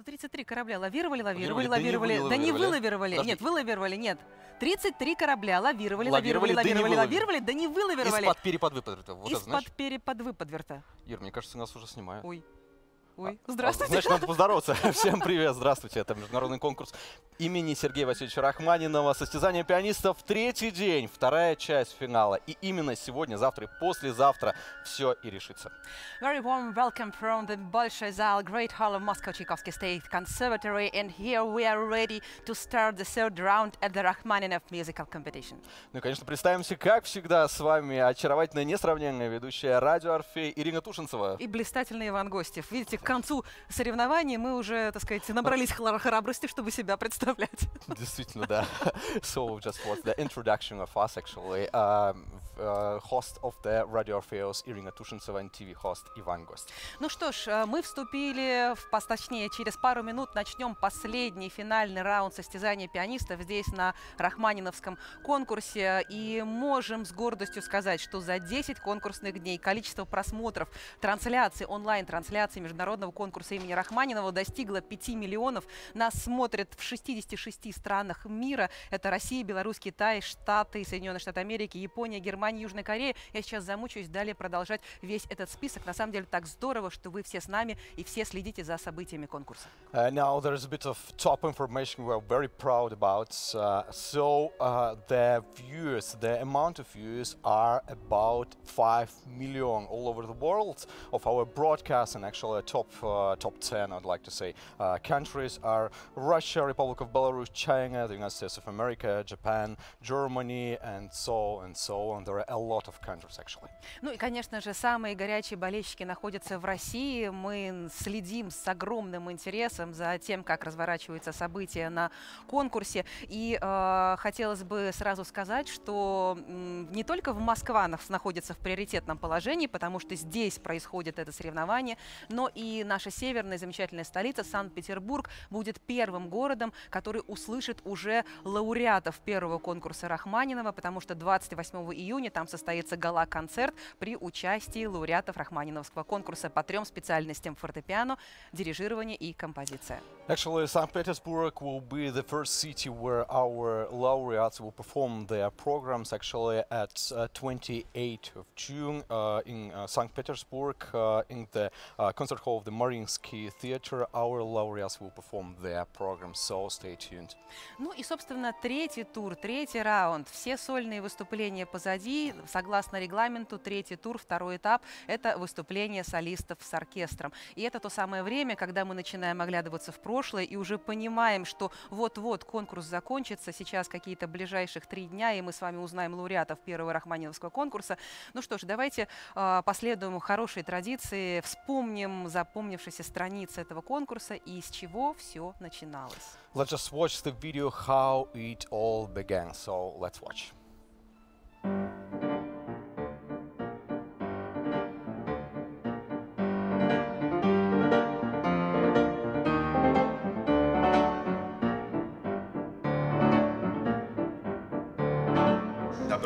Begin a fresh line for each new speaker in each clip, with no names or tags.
Ну, 33 корабля лавировали, лавировали,
Лавировали, да не
лавировали. Да не
вылавировали. Подожди.
Нет, вылавировали, нет. 33 корабля лавировали,
Лавировали,
лавировали, лавировали, да не вылавировали.
Из-под переподвыпадра. Вот?
Из-под переподвыподверта.
Юр, мне кажется, нас уже снимают.
Ой. Ой,
А,
здравствуйте.
Значит, надо поздороваться. Всем привет, здравствуйте. Это международный конкурс имени Сергея Васильевича Рахманинова. Состязание пианистов третий день, вторая часть финала. И именно сегодня, завтра и послезавтра все и решится.
Very warm welcome from the Bolshoi Zal, Great Hall of Moscow Tchaikovsky State Conservatory. And here we are ready to start the third round at the Rachmaninoff musical competition.
Ну и, конечно, представимся, как всегда, с вами очаровательная, несравненная ведущая радио Орфей Ирина Тушинцева.
И блистательный Иван Гостев. Видите, концу соревнований мы уже, так сказать, набрались храбрости, чтобы себя представлять.
Действительно, да. So just was the introduction of us actually. Um, host of the Radio Orpheus Tushintseва and TV host Иван Гость.
Ну что ж, э, мы вступили в, точнее, через пару минут начнем последний финальный раунд состязания пианистов здесь на Рахманиновском конкурсе. И можем с гордостью сказать, что за 10 конкурсных дней количество просмотров, трансляций, онлайн-трансляций международного конкурса имени Рахманинова достигло 5 миллионов. Нас смотрят в 66 странах мира. Это Россия, Беларусь, Китай, Штаты, Соединенные Штаты Америки, Япония, Германия, Южная Корея. Я сейчас замучаюсь далее продолжать весь этот список. На самом деле так здорово, что вы все с нами и все следите за событиями конкурса.
Uh, now there's a bit of top information we're very proud about. Uh, so uh, the views, the amount of views are about 5 million all over the world of our broadcast and actually top uh, top 10 I'd like to say uh, countries are Russia, Republic of Belarus, China, the United States of America, Japan, Germany and so and so on. There a lot of countries actually.
Ну и, конечно же, самые горячие болельщики находятся в России. Мы следим с огромным интересом за тем, как разворачиваются события на конкурсе. И э, хотелось бы сразу сказать, что не только в Москва находится в приоритетном положении, потому что здесь происходит это соревнование, но и наша северная замечательная столица Санкт-Петербург будет первым городом, который услышит уже лауреатов первого конкурса Рахманинова, потому что 28 июня там состоится гала-концерт при участии лауреатов Рахманиновского конкурса по трем специальностям фортепиано, дирижирование и композиция.
Actually, St. Petersburg will be the first city where our laureates will perform their programs. Actually, at uh, 28th of June uh, in uh, St. Petersburg, uh, in the uh, concert hall of the Mariinsky Theater, our laureates will perform their programs. So stay tuned.
Ну и, собственно, третий тур, третий раунд. Все сольные выступления позади. Согласно регламенту, третий тур, второй этап – это выступление солистов с оркестром. И это то самое время, когда мы начинаем оглядываться в прошлое и уже понимаем, что вот-вот конкурс закончится, сейчас какие-то ближайших три дня, и мы с вами узнаем лауреатов первого Рахманиновского конкурса. Ну что ж, давайте э, последуем хорошей традиции, вспомним запомнившиеся страницы этого конкурса и с чего все начиналось.
Let's just watch the video how it all began. So let's watch.
Добро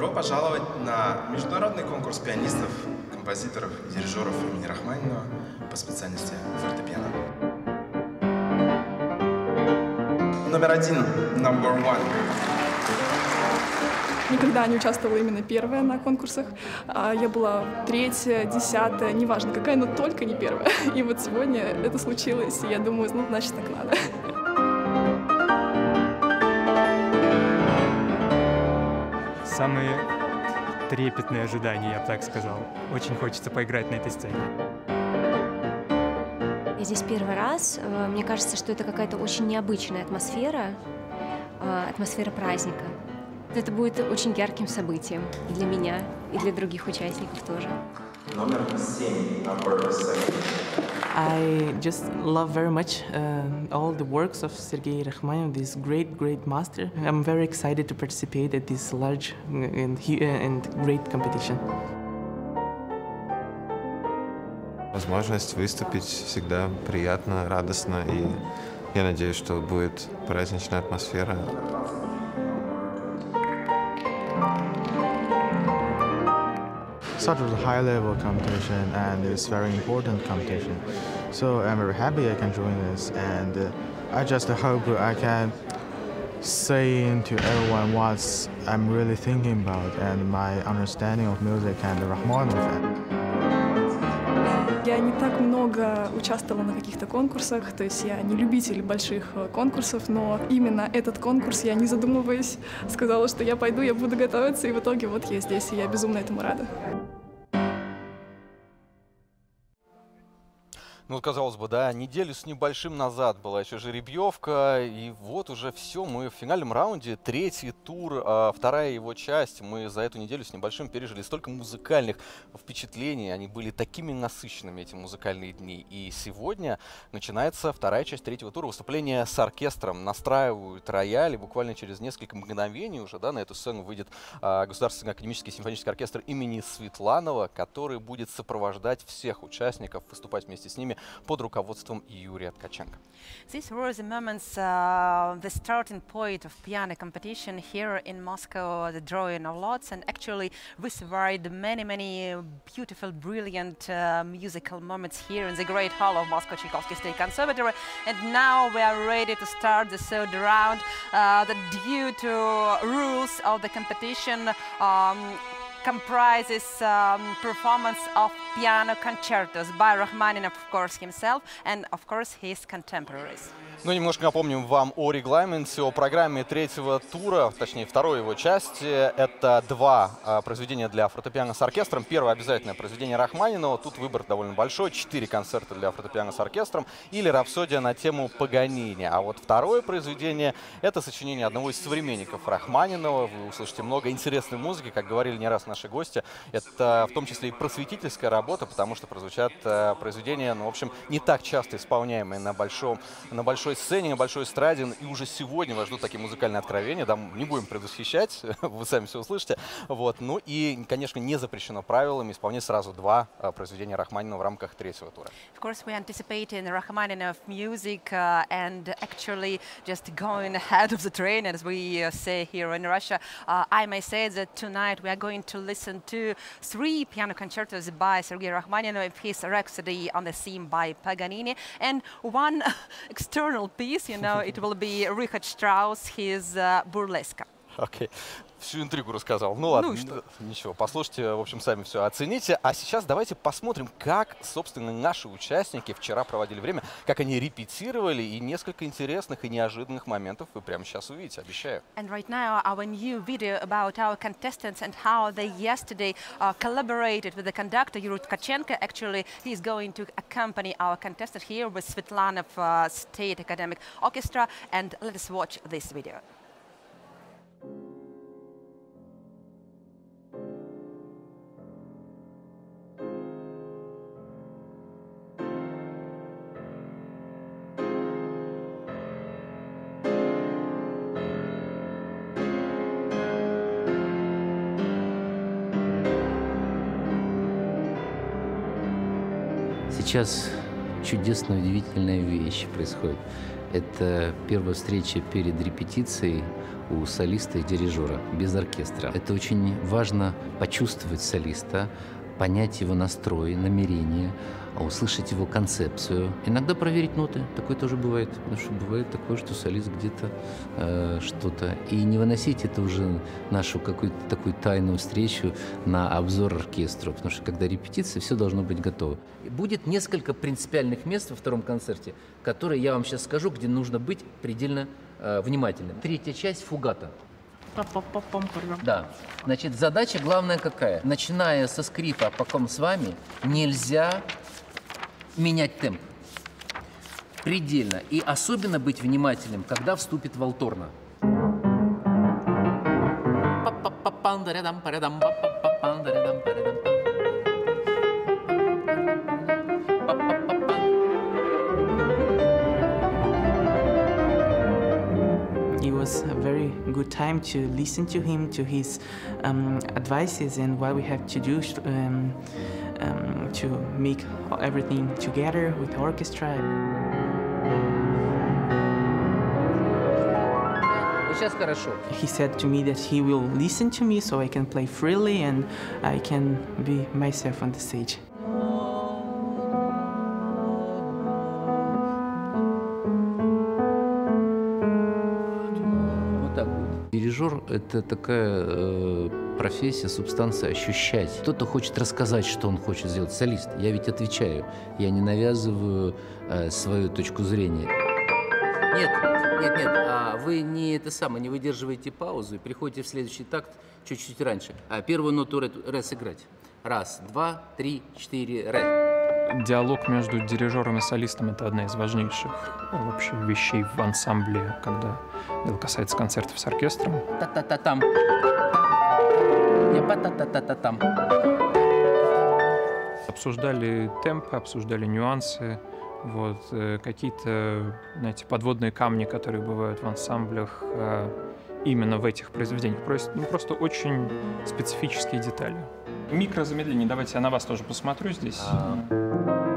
пожаловать на международный конкурс пианистов, композиторов дирижеров имени Рахманинова по специальности фортепиано. Номер один, number one.
Никогда не участвовала именно первая на конкурсах. А, Я была третья, десятая, неважно какая, но только не первая. И вот сегодня это случилось, и я думаю, ну, значит, так надо.
Самые трепетные ожидания, я бы так сказал. Очень хочется поиграть на этой сцене.
Я здесь первый раз. Э, Мне кажется, что это какая-то очень необычная атмосфера, э, атмосфера праздника. Это будет очень ярким событием и для меня, и для других участников тоже.
Номер семь, number seven.
I just love very much uh, all the works of Sergei Rachmaninoff, this great, great master. I'm very excited to participate at this large and, hu- and great competition.
Возможность выступить всегда приятно, радостно, и я надеюсь, что будет праздничная атмосфера.
Such a high level competition and it's very important competition. So I'm very happy I can join this and uh, I just hope I can say to everyone what I'm really thinking about and my understanding of music and Rachmaninoff.
Я не так много участвовала на каких-то конкурсах, то есть я не любитель больших э, конкурсов, но именно этот конкурс я, не задумываясь, сказала, что я пойду, я буду готовиться, и в итоге вот я здесь, и я безумно этому рада.
Ну, казалось бы, да, неделю с небольшим назад была еще жеребьевка, и вот уже все, мы в финальном раунде, третий тур, а, вторая его часть. Мы за эту неделю с небольшим пережили столько музыкальных впечатлений, они были такими насыщенными, эти музыкальные дни. И сегодня начинается вторая часть третьего тура, выступление с оркестром. Настраивают рояли, буквально через несколько мгновений уже, да, на эту сцену выйдет а, Государственный академический симфонический оркестр имени Светланова, который будет сопровождать всех участников, выступать вместе с ними под руководством Юрия Ткаченко.
These were the moments, uh, the starting point of piano competition here in Moscow, the drawing of lots, and actually we survived many, many beautiful, brilliant uh, musical moments here in the great hall of Moscow Tchaikovsky State Conservatory. And now we are ready to start the third round. Uh, that due to rules of the competition, um, comprises um, performance of piano concertos by Rachmaninoff, of course, himself, and of course his contemporaries.
Ну, немножко напомним вам о регламенте, о программе третьего тура, точнее, второй его части. Это два а, произведения для фортепиано с оркестром. Первое обязательное произведение Рахманинова. Тут выбор довольно большой. Четыре концерта для фортепиано с оркестром или рапсодия на тему Паганини. А вот второе произведение — это сочинение одного из современников Рахманинова. Вы услышите много интересной музыки, как говорили не раз наши гости. Это в том числе и просветительская работа, потому что прозвучат э, произведения, ну, в общем, не так часто исполняемые на, большом, на большой сцене, на большой эстраде. И уже сегодня вас ждут такие музыкальные откровения. Да, не будем предвосхищать, вы сами все услышите. Вот. Ну и, конечно, не запрещено правилами исполнять сразу два э, произведения Рахманинова в рамках третьего тура.
Of course, we anticipate in Rachmaninoff music uh, and actually just going ahead of the train, as we uh, say here in Russia. Uh, I may say that tonight we are going to listen to three piano concertos by Sergei Rachmaninoff, his Rhapsody on the Theme by Paganini, and one external piece, you know, it will be Richard Strauss, his uh, Burlesque.
Окей. Okay. всю интригу рассказал. Ну ладно,
ну, что?
ничего, послушайте, в общем, сами все оцените. А сейчас давайте посмотрим, как, собственно, наши участники вчера проводили время, как они репетировали, и несколько интересных и неожиданных моментов вы прямо сейчас увидите, обещаю.
And right now our new video about our contestants and how they yesterday uh, collaborated with the conductor Yuri Tkachenko. Actually, he's going to accompany our contestant here with Svetlana of uh, State Academic Orchestra. And let us watch this video.
Сейчас чудесная, удивительная вещь происходит. Это первая встреча перед репетицией у солиста и дирижера, без оркестра. Это очень важно почувствовать солиста, понять его настрой, намерение, а услышать его концепцию. Иногда проверить ноты, такое тоже бывает, потому что бывает такое, что солист где-то э, что-то. И не выносить это уже нашу какую-то такую тайную встречу на обзор оркестру, потому что когда репетиция, все должно быть готово. Будет несколько принципиальных мест во втором концерте, которые я вам сейчас скажу, где нужно быть предельно э, внимательным. Третья часть фугата. Да. Значит, задача главная какая? Начиная со скрипа, пока с вами, нельзя менять темп. Предельно. И особенно быть внимательным, когда вступит Волторна.
it was a very good time to listen to him, to his um, advices and what we have to do um, um, to make everything together with the orchestra. He said to me that he will listen to me so I can play freely and I can be myself on the stage.
Это такая э, профессия, субстанция ощущать. Кто-то хочет рассказать, что он хочет сделать. Солист. Я ведь отвечаю. Я не навязываю э, свою точку зрения. Нет, нет, нет. А вы не это самое, не выдерживаете паузу и приходите в следующий такт чуть-чуть раньше. А первую ноту ре, ре сыграть. Раз, два, три, четыре, ре.
Диалог между дирижером и солистом — это одна из важнейших вообще вещей в ансамбле, когда дело касается концертов с оркестром.
Та-та-та-там. Па-та-та-та-та-там.
Обсуждали темпы, обсуждали нюансы, вот, э, какие-то, знаете, подводные камни, которые бывают в ансамблях э, именно в этих произведениях. Просто, ну, просто очень специфические детали. Микрозамедление, давайте я на вас тоже посмотрю здесь.
Да,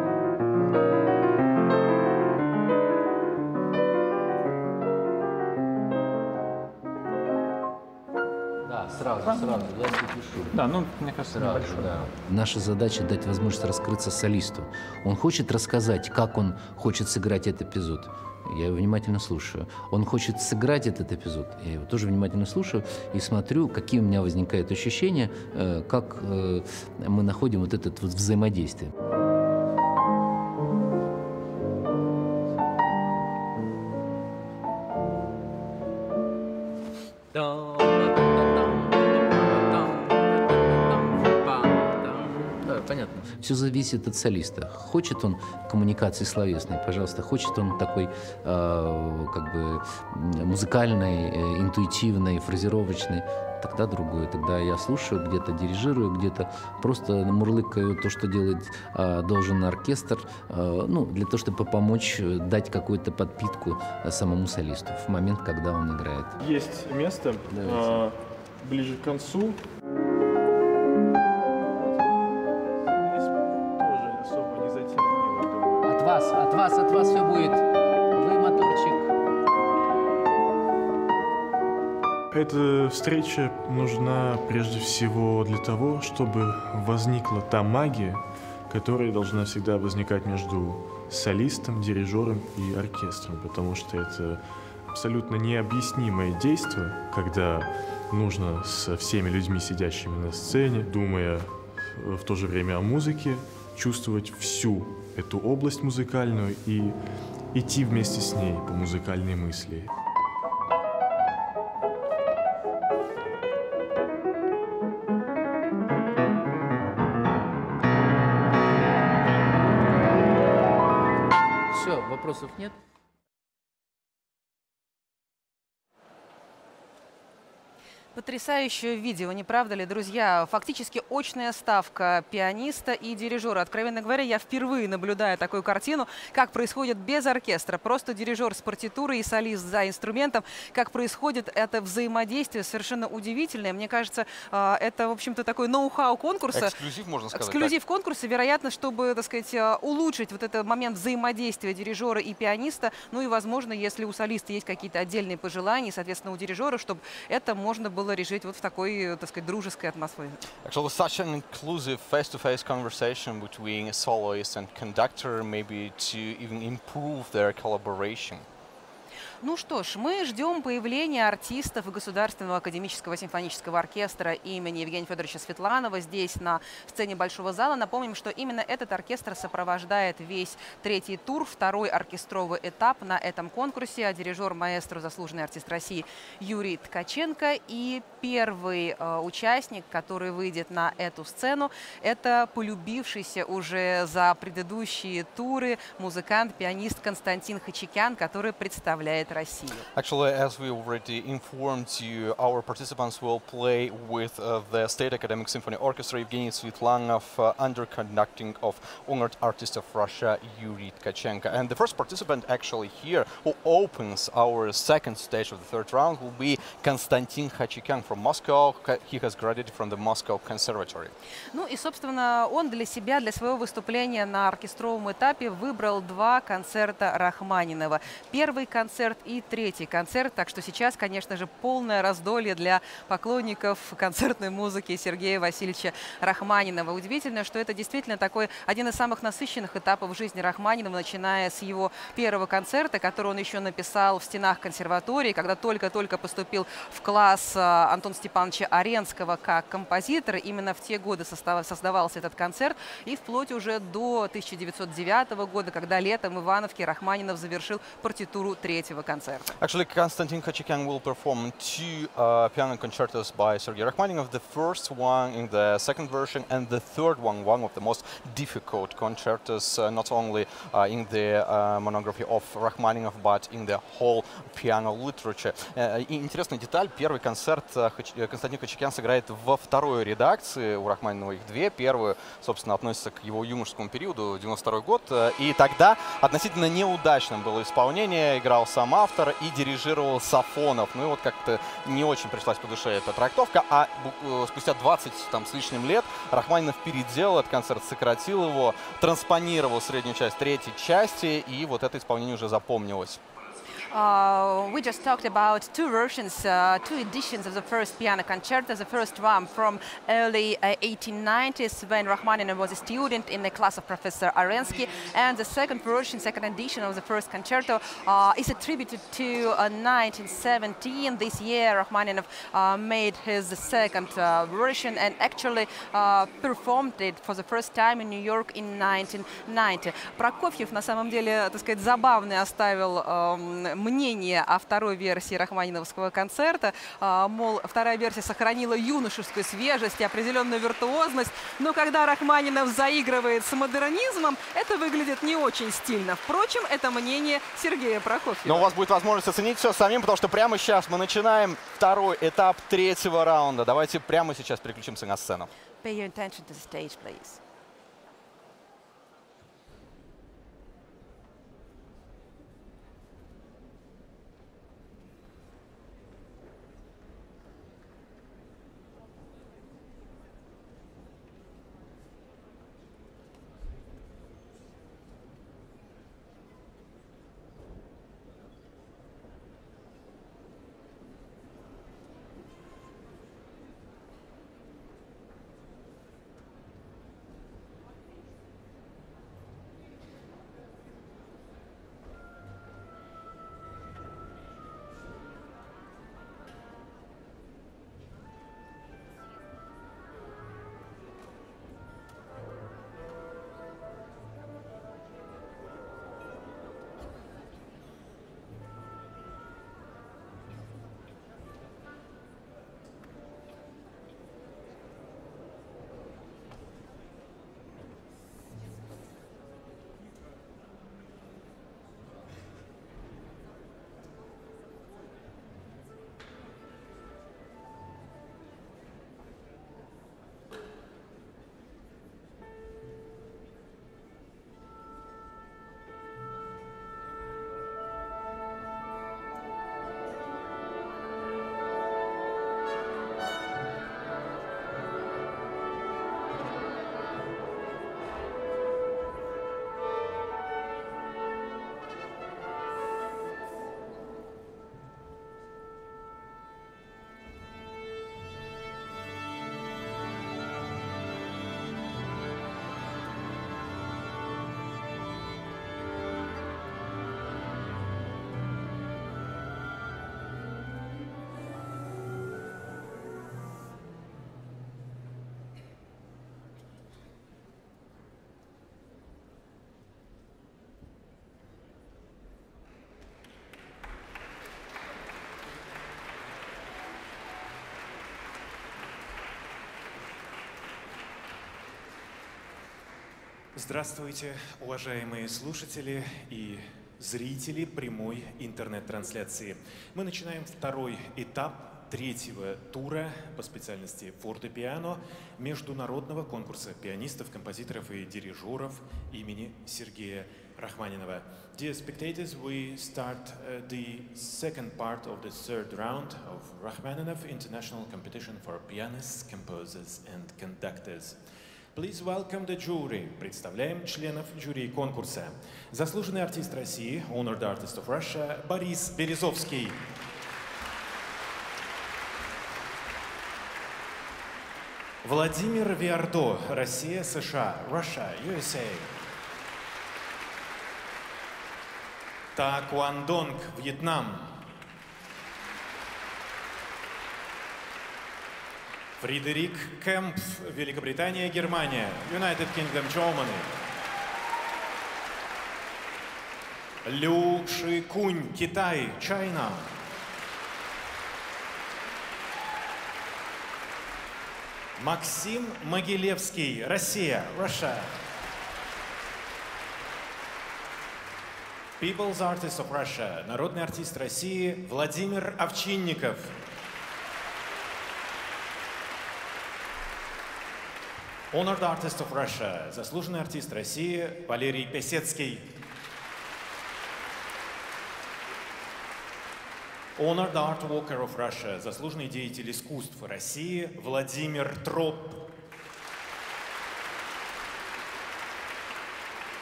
сразу, сразу. Я запишу.
Да, ну, мне кажется,
Сразу,
небольшой.
да. Наша задача дать возможность раскрыться солисту. Он хочет рассказать, как он хочет сыграть этот эпизод. Я его внимательно слушаю. Он хочет сыграть этот эпизод. Я его тоже внимательно слушаю и смотрю, какие у меня возникают ощущения, э, как э, мы находим вот это вот взаимодействие. Все зависит от солиста. Хочет он коммуникации словесной, пожалуйста. Хочет он такой, э, как бы, музыкальной, э, интуитивной, фразировочной, тогда другое. Тогда я слушаю, где-то дирижирую, где-то просто мурлыкаю то, что делать э, должен оркестр, э, ну, для того, чтобы помочь э, дать какую-то подпитку э, самому солисту в момент, когда он играет.
Есть место а, ближе к концу.
Вас, от вас, от вас все будет. Вы моторчик.
Эта встреча нужна прежде всего для того, чтобы возникла та магия, которая должна всегда возникать между солистом, дирижером и оркестром, потому что это абсолютно необъяснимое действие, когда нужно со всеми людьми, сидящими на сцене, думая в то же время о музыке, чувствовать всю эту область музыкальную и идти вместе с ней по музыкальной мысли.
Все, вопросов нет?
Потрясающее видео, не правда ли, друзья? Фактически очная ставка пианиста и дирижера. Откровенно говоря, я впервые наблюдаю такую картину, как происходит без оркестра. Просто дирижер с партитурой и солист за инструментом. Как происходит это взаимодействие, совершенно удивительное. Мне кажется, а, это, в общем-то, такой ноу-хау конкурса.
Эксклюзив, можно сказать.
Эксклюзив конкурса, вероятно, чтобы, так сказать, э, улучшить вот этот момент взаимодействия дирижера и пианиста. Ну и, возможно, если у солиста есть какие-то отдельные пожелания, соответственно, у дирижера, чтобы это можно было решить вот в такой, э, так сказать, дружеской атмосфере.
Actually, such an inclusive face-to-face conversation between a soloist and conductor, maybe to even improve their collaboration.
Ну что ж, мы ждем появления артистов Государственного академического симфонического оркестра имени Евгения Федоровича Светланова здесь на сцене Большого зала. Напомним, что именно этот оркестр сопровождает весь третий тур, второй оркестровый этап на этом конкурсе. А дирижер маэстро, заслуженный артист России Юрий Ткаченко. И первый э, участник, который выйдет на эту сцену, это полюбившийся уже за предыдущие туры музыкант, пианист Константин Хачикян, который представляет Россию.
Actually, as we already informed you, our participants will play with uh, the State Academic Symphony Orchestra Evgeny Svetlanov uh, under conducting of honored artist of Russia Yuri Tkachenko. And the first participant actually here who opens our second stage of the third round will be Konstantin Khachikyan from Moscow. Ca- He has graduated from the Moscow Conservatory.
Ну и, собственно, он для себя, для своего выступления на оркестровом этапе выбрал два концерта Рахманинова. Первый концерт концерт и третий концерт. Так что сейчас, конечно же, полное раздолье для поклонников концертной музыки Сергея Васильевича Рахманинова. Удивительно, что это действительно такой один из самых насыщенных этапов жизни Рахманинова, начиная с его первого концерта, который он еще написал в стенах консерватории, когда только-только поступил в класс а, Антона Степановича Аренского как композитор. Именно в те годы создавался этот концерт. И вплоть уже до 1909 года, когда летом в Ивановке Рахманинов завершил партитуру третьего концерта.
Actually, Konstantin Khachikyan will perform two uh, piano concertos by Sergei Rachmaninoff. The first one in the second version and the third one, one of the most difficult concertos, uh, not only uh, in the uh, monography of Rachmaninoff, but in the whole piano literature. Uh, и интересная деталь, первый концерт uh, Константин Хачикян сыграет во второй редакции, у Рахманинова их две. Первую, собственно, относится к его юношескому периоду, 92 год. И тогда относительно неудачным было исполнение, играл сам автор и дирижировал Сафонов. Ну и вот как-то не очень пришлась по душе эта трактовка, а спустя 20 там, с лишним лет Рахманинов переделал этот концерт, сократил его, транспонировал среднюю часть третьей части, и вот это исполнение уже запомнилось.
Uh, we just talked about two versions, uh, two editions of the first piano concerto. The first one from early uh, 1890s when Rachmaninoff was a student in the class of Professor Arensky. And the second version, second edition of the first concerto uh, is attributed to 1917. Uh, this year Rachmaninoff uh, made his second version and actually performed it for the first time in New York in 1990. Прокофьев на самом деле, так сказать, забавный оставил мнение о второй версии Рахманиновского концерта. А, мол, вторая версия сохранила юношескую свежесть и определенную виртуозность, но когда Рахманинов заигрывает с модернизмом, это выглядит не очень стильно. Впрочем, это мнение Сергея Прокофьева.
Но у вас будет возможность оценить все самим, потому что прямо сейчас мы начинаем второй этап третьего раунда. Давайте прямо сейчас переключимся на сцену.
Pay your attention to the stage, please.
Здравствуйте, уважаемые слушатели и зрители прямой интернет-трансляции. Мы начинаем второй этап третьего тура по специальности фортепиано международного конкурса пианистов, композиторов и дирижеров имени Сергея Рахманинова. Dear spectators, we start uh, the second part of the third round of Rachmaninoff International Competition for Pianists, Composers and Conductors. Please welcome the jury. Представляем членов жюри конкурса. Заслуженный артист России, Honored Artist of Russia, Борис Березовский. Владимир Виардо, Россия, США, Russia, USA. Та Куандонг, Вьетнам. Фредерик Кэмп, Великобритания, Германия, United Kingdom, Germany. Лю Ши Кунь, Китай, China. Максим Могилевский, Россия, Russia. People's Artist of Russia, народный артист России Владимир Овчинников. Honored Artist of Russia, заслуженный артист России Валерий Песецкий. Honored Art Walker of Russia, заслуженный деятель искусств России Владимир Троп.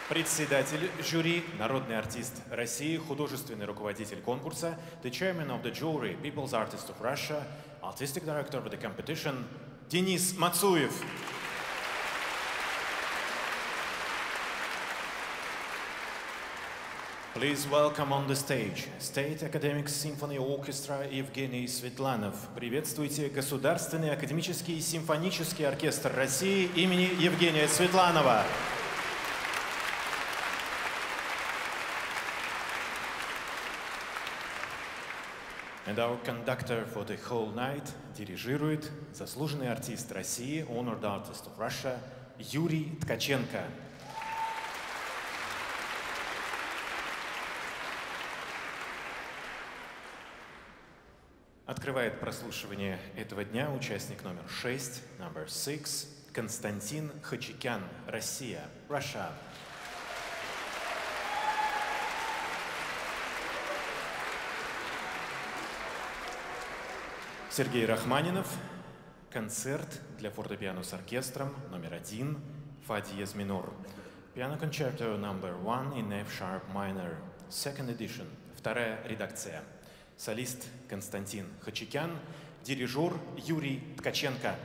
Председатель жюри, народный артист России, художественный руководитель конкурса, the chairman of the jury, People's Artist of Russia, artistic director of the competition, Денис Мацуев. Please welcome on the stage State Academic Symphony Orchestra Евгений Светланов. Приветствуйте Государственный академический симфонический оркестр России имени Евгения Светланова. And our conductor for the whole night дирижирует заслуженный артист России, Honored Artist of Russia, Юрий Ткаченко. Открывает прослушивание этого дня участник номер 6, number 6, Константин Хачикян, Россия, Russia. Сергей Рахманинов, концерт для фортепиано с оркестром номер один, фа диез минор. Piano Concerto number one in F sharp minor, second edition, вторая редакция. Солист Константин Хачикян, дирижер Юрий Ткаченко.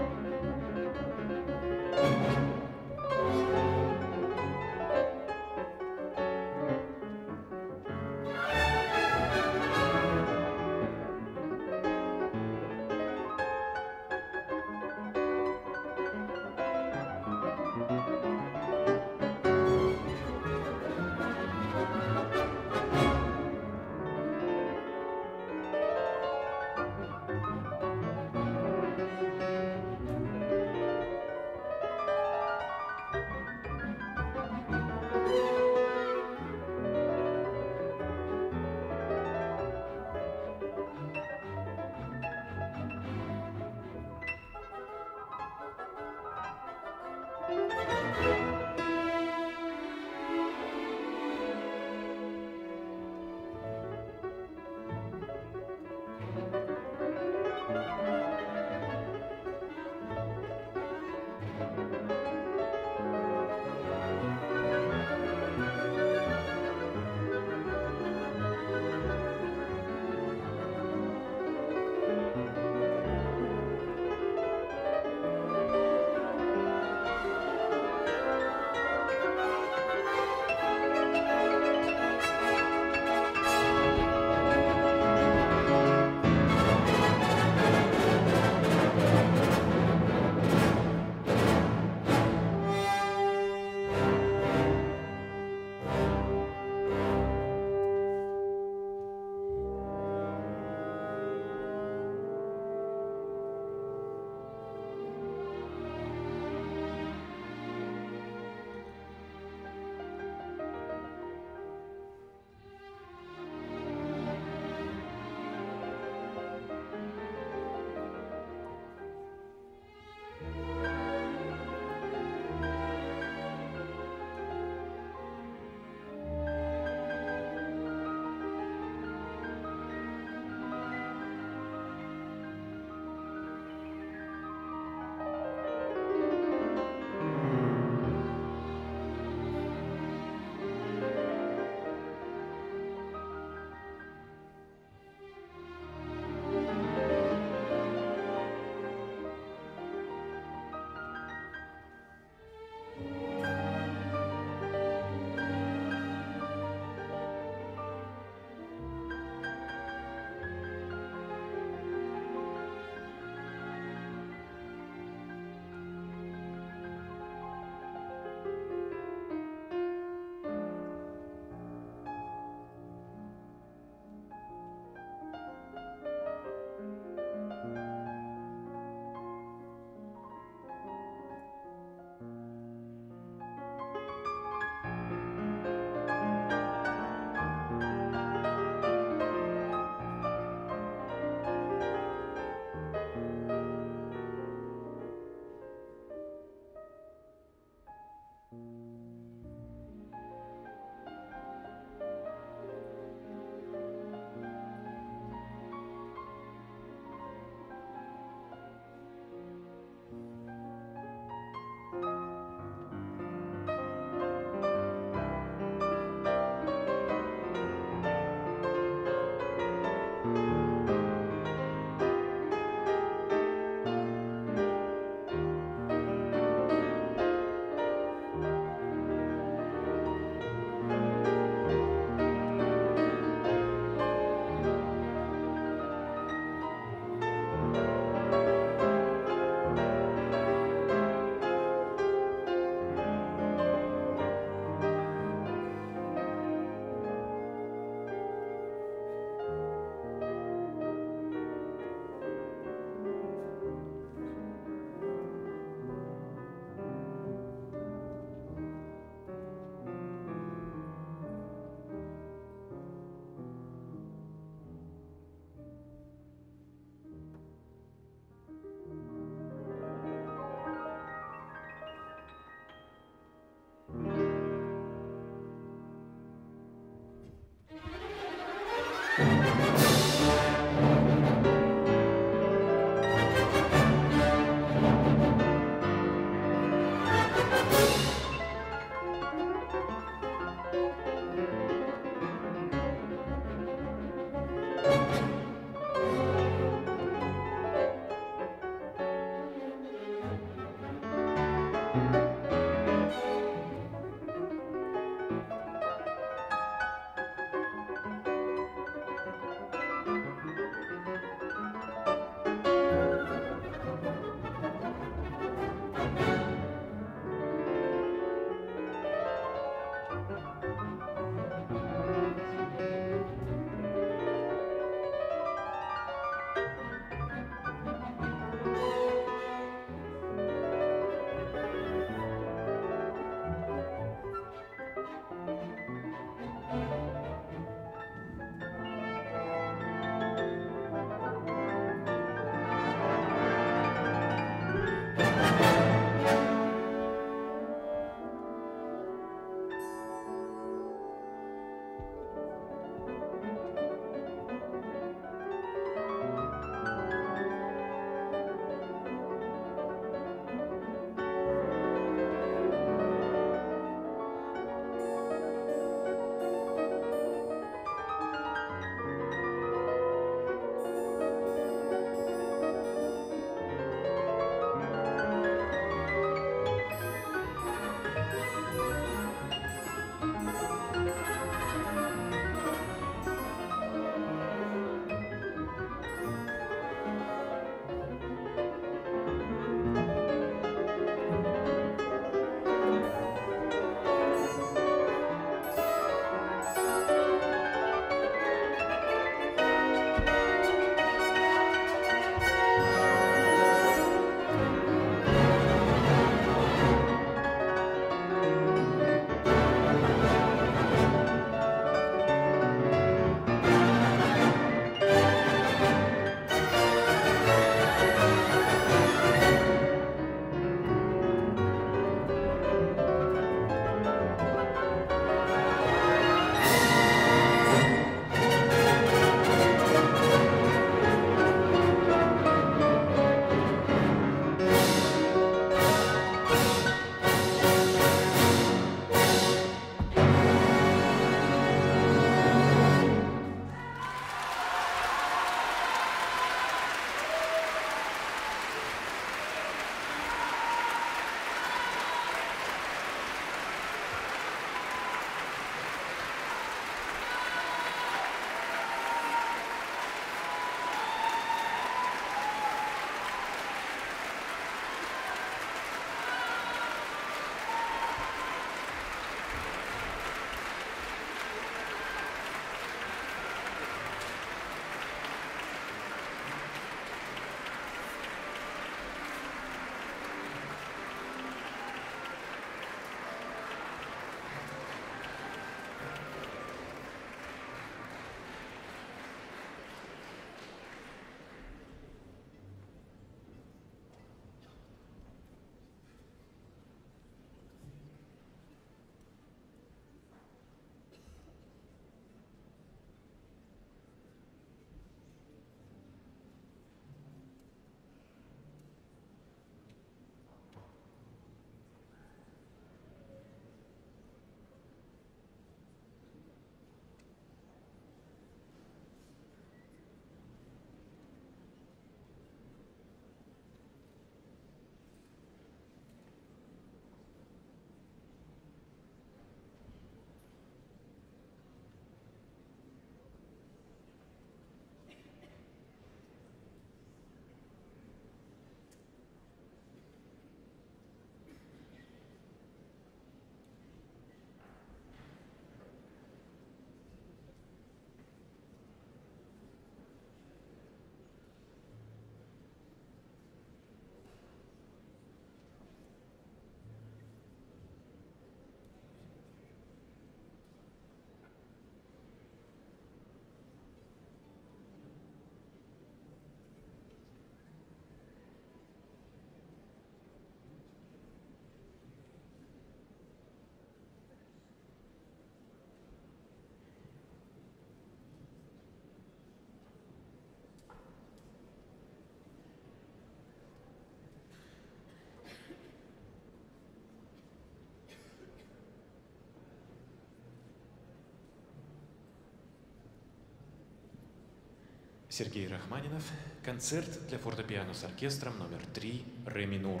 Сергей Рахманинов. Концерт для фортепиано с оркестром номер 3 «Ре минор».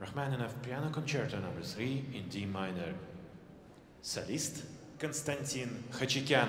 Рахманинов Piano Concerto номер 3 in D minor. Солист Константин Хачикян.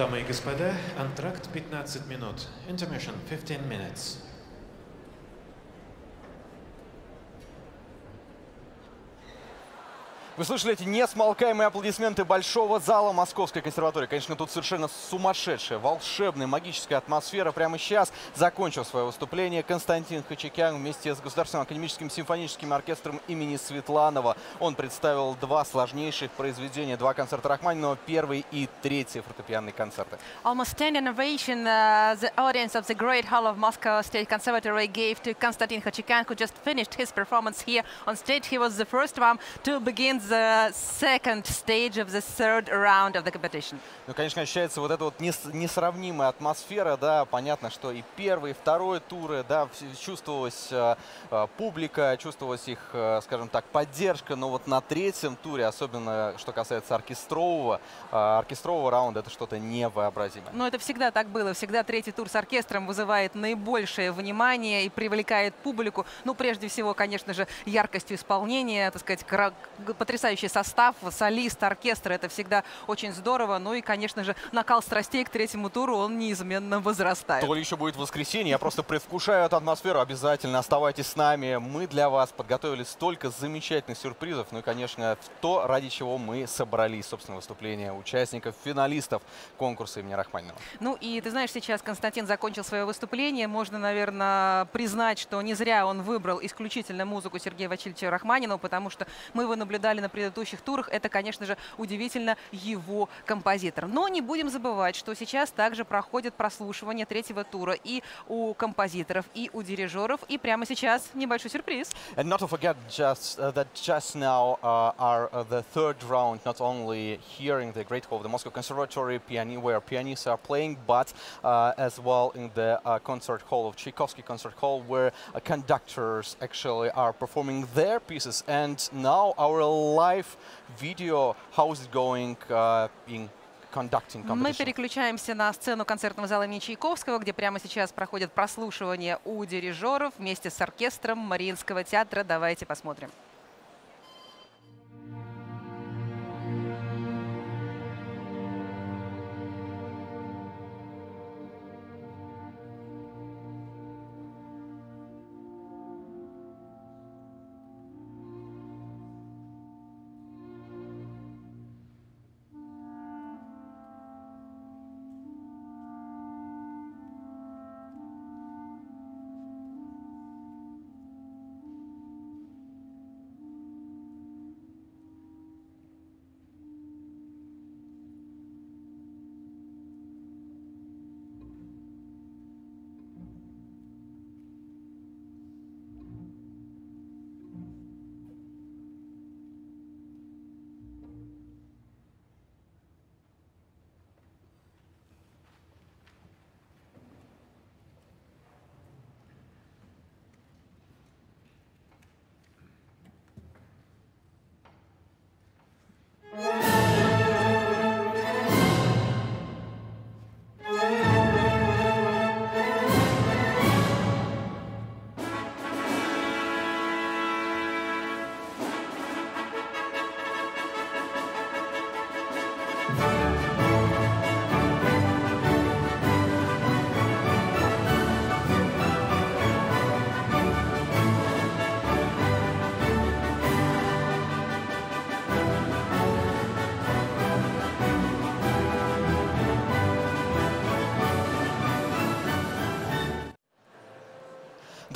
Дамы и господа, антракт 15 минут. Intermission 15 minutes.
Вы слышали эти несмолкаемые аплодисменты большого зала Московской консерватории. Конечно, тут совершенно сумасшедшая, волшебная, магическая атмосфера. Прямо сейчас закончил свое выступление Константин Хачикян вместе с Государственным академическим симфоническим оркестром имени Светланова. Он представил два сложнейших произведения, два концерта Рахманинова, первый и третий фортепианные концерты.
Almost 10 innovation uh, the audience of the Great Hall of Moscow State Conservatory gave to Konstantin Khachikyan, who just finished his performance here on stage. He was the first one to begin second stage of the third round of the competition.
Ну, конечно, ощущается вот эта вот нес- несравнимая атмосфера, да, понятно, что и первый, и второй туры, да, вс- чувствовалась э, э, публика, чувствовалась их, э, скажем так, поддержка, но вот на третьем туре, особенно что касается оркестрового, э, оркестрового раунда, это что-то невообразимое.
Но это всегда так было. Всегда третий тур с оркестром вызывает наибольшее внимание и привлекает публику. Ну, прежде всего, конечно же, яркостью исполнения, так сказать, г- потрясающий состав, солист, оркестр. Это всегда очень здорово. Ну и, конечно же, накал страстей к третьему туру, он неизменно возрастает.
То ли еще будет воскресенье, я просто предвкушаю эту атмосферу. Обязательно оставайтесь с нами. Мы для вас подготовили столько замечательных сюрпризов. Ну и, конечно, то, ради чего мы собрались, собственно, выступление участников, финалистов конкурса имени Рахманинова.
Ну и ты знаешь, сейчас Константин закончил свое выступление. Можно, наверное, признать, что не зря он выбрал исключительно музыку Сергея Васильевича Рахманинова, потому что мы его наблюдали на предыдущих турах. Это, конечно же, удивительно его композитор. Но не будем забывать, что сейчас также проходит прослушивание третьего тура и у композиторов, и у дирижеров. И прямо сейчас небольшой сюрприз.
And not to forget just uh, that just now uh, are uh, the third round, not only here in the Great Hall of the Moscow Conservatory, piani- where pianists are playing, but uh, as well in the uh, concert hall of Tchaikovsky Concert Hall, where uh, conductors actually are performing their pieces. And now our live video, how is it going uh, in
Мы переключаемся на сцену концертного зала имени Чайковского, где прямо сейчас проходит прослушивание у дирижеров вместе с оркестром Мариинского театра. Давайте посмотрим.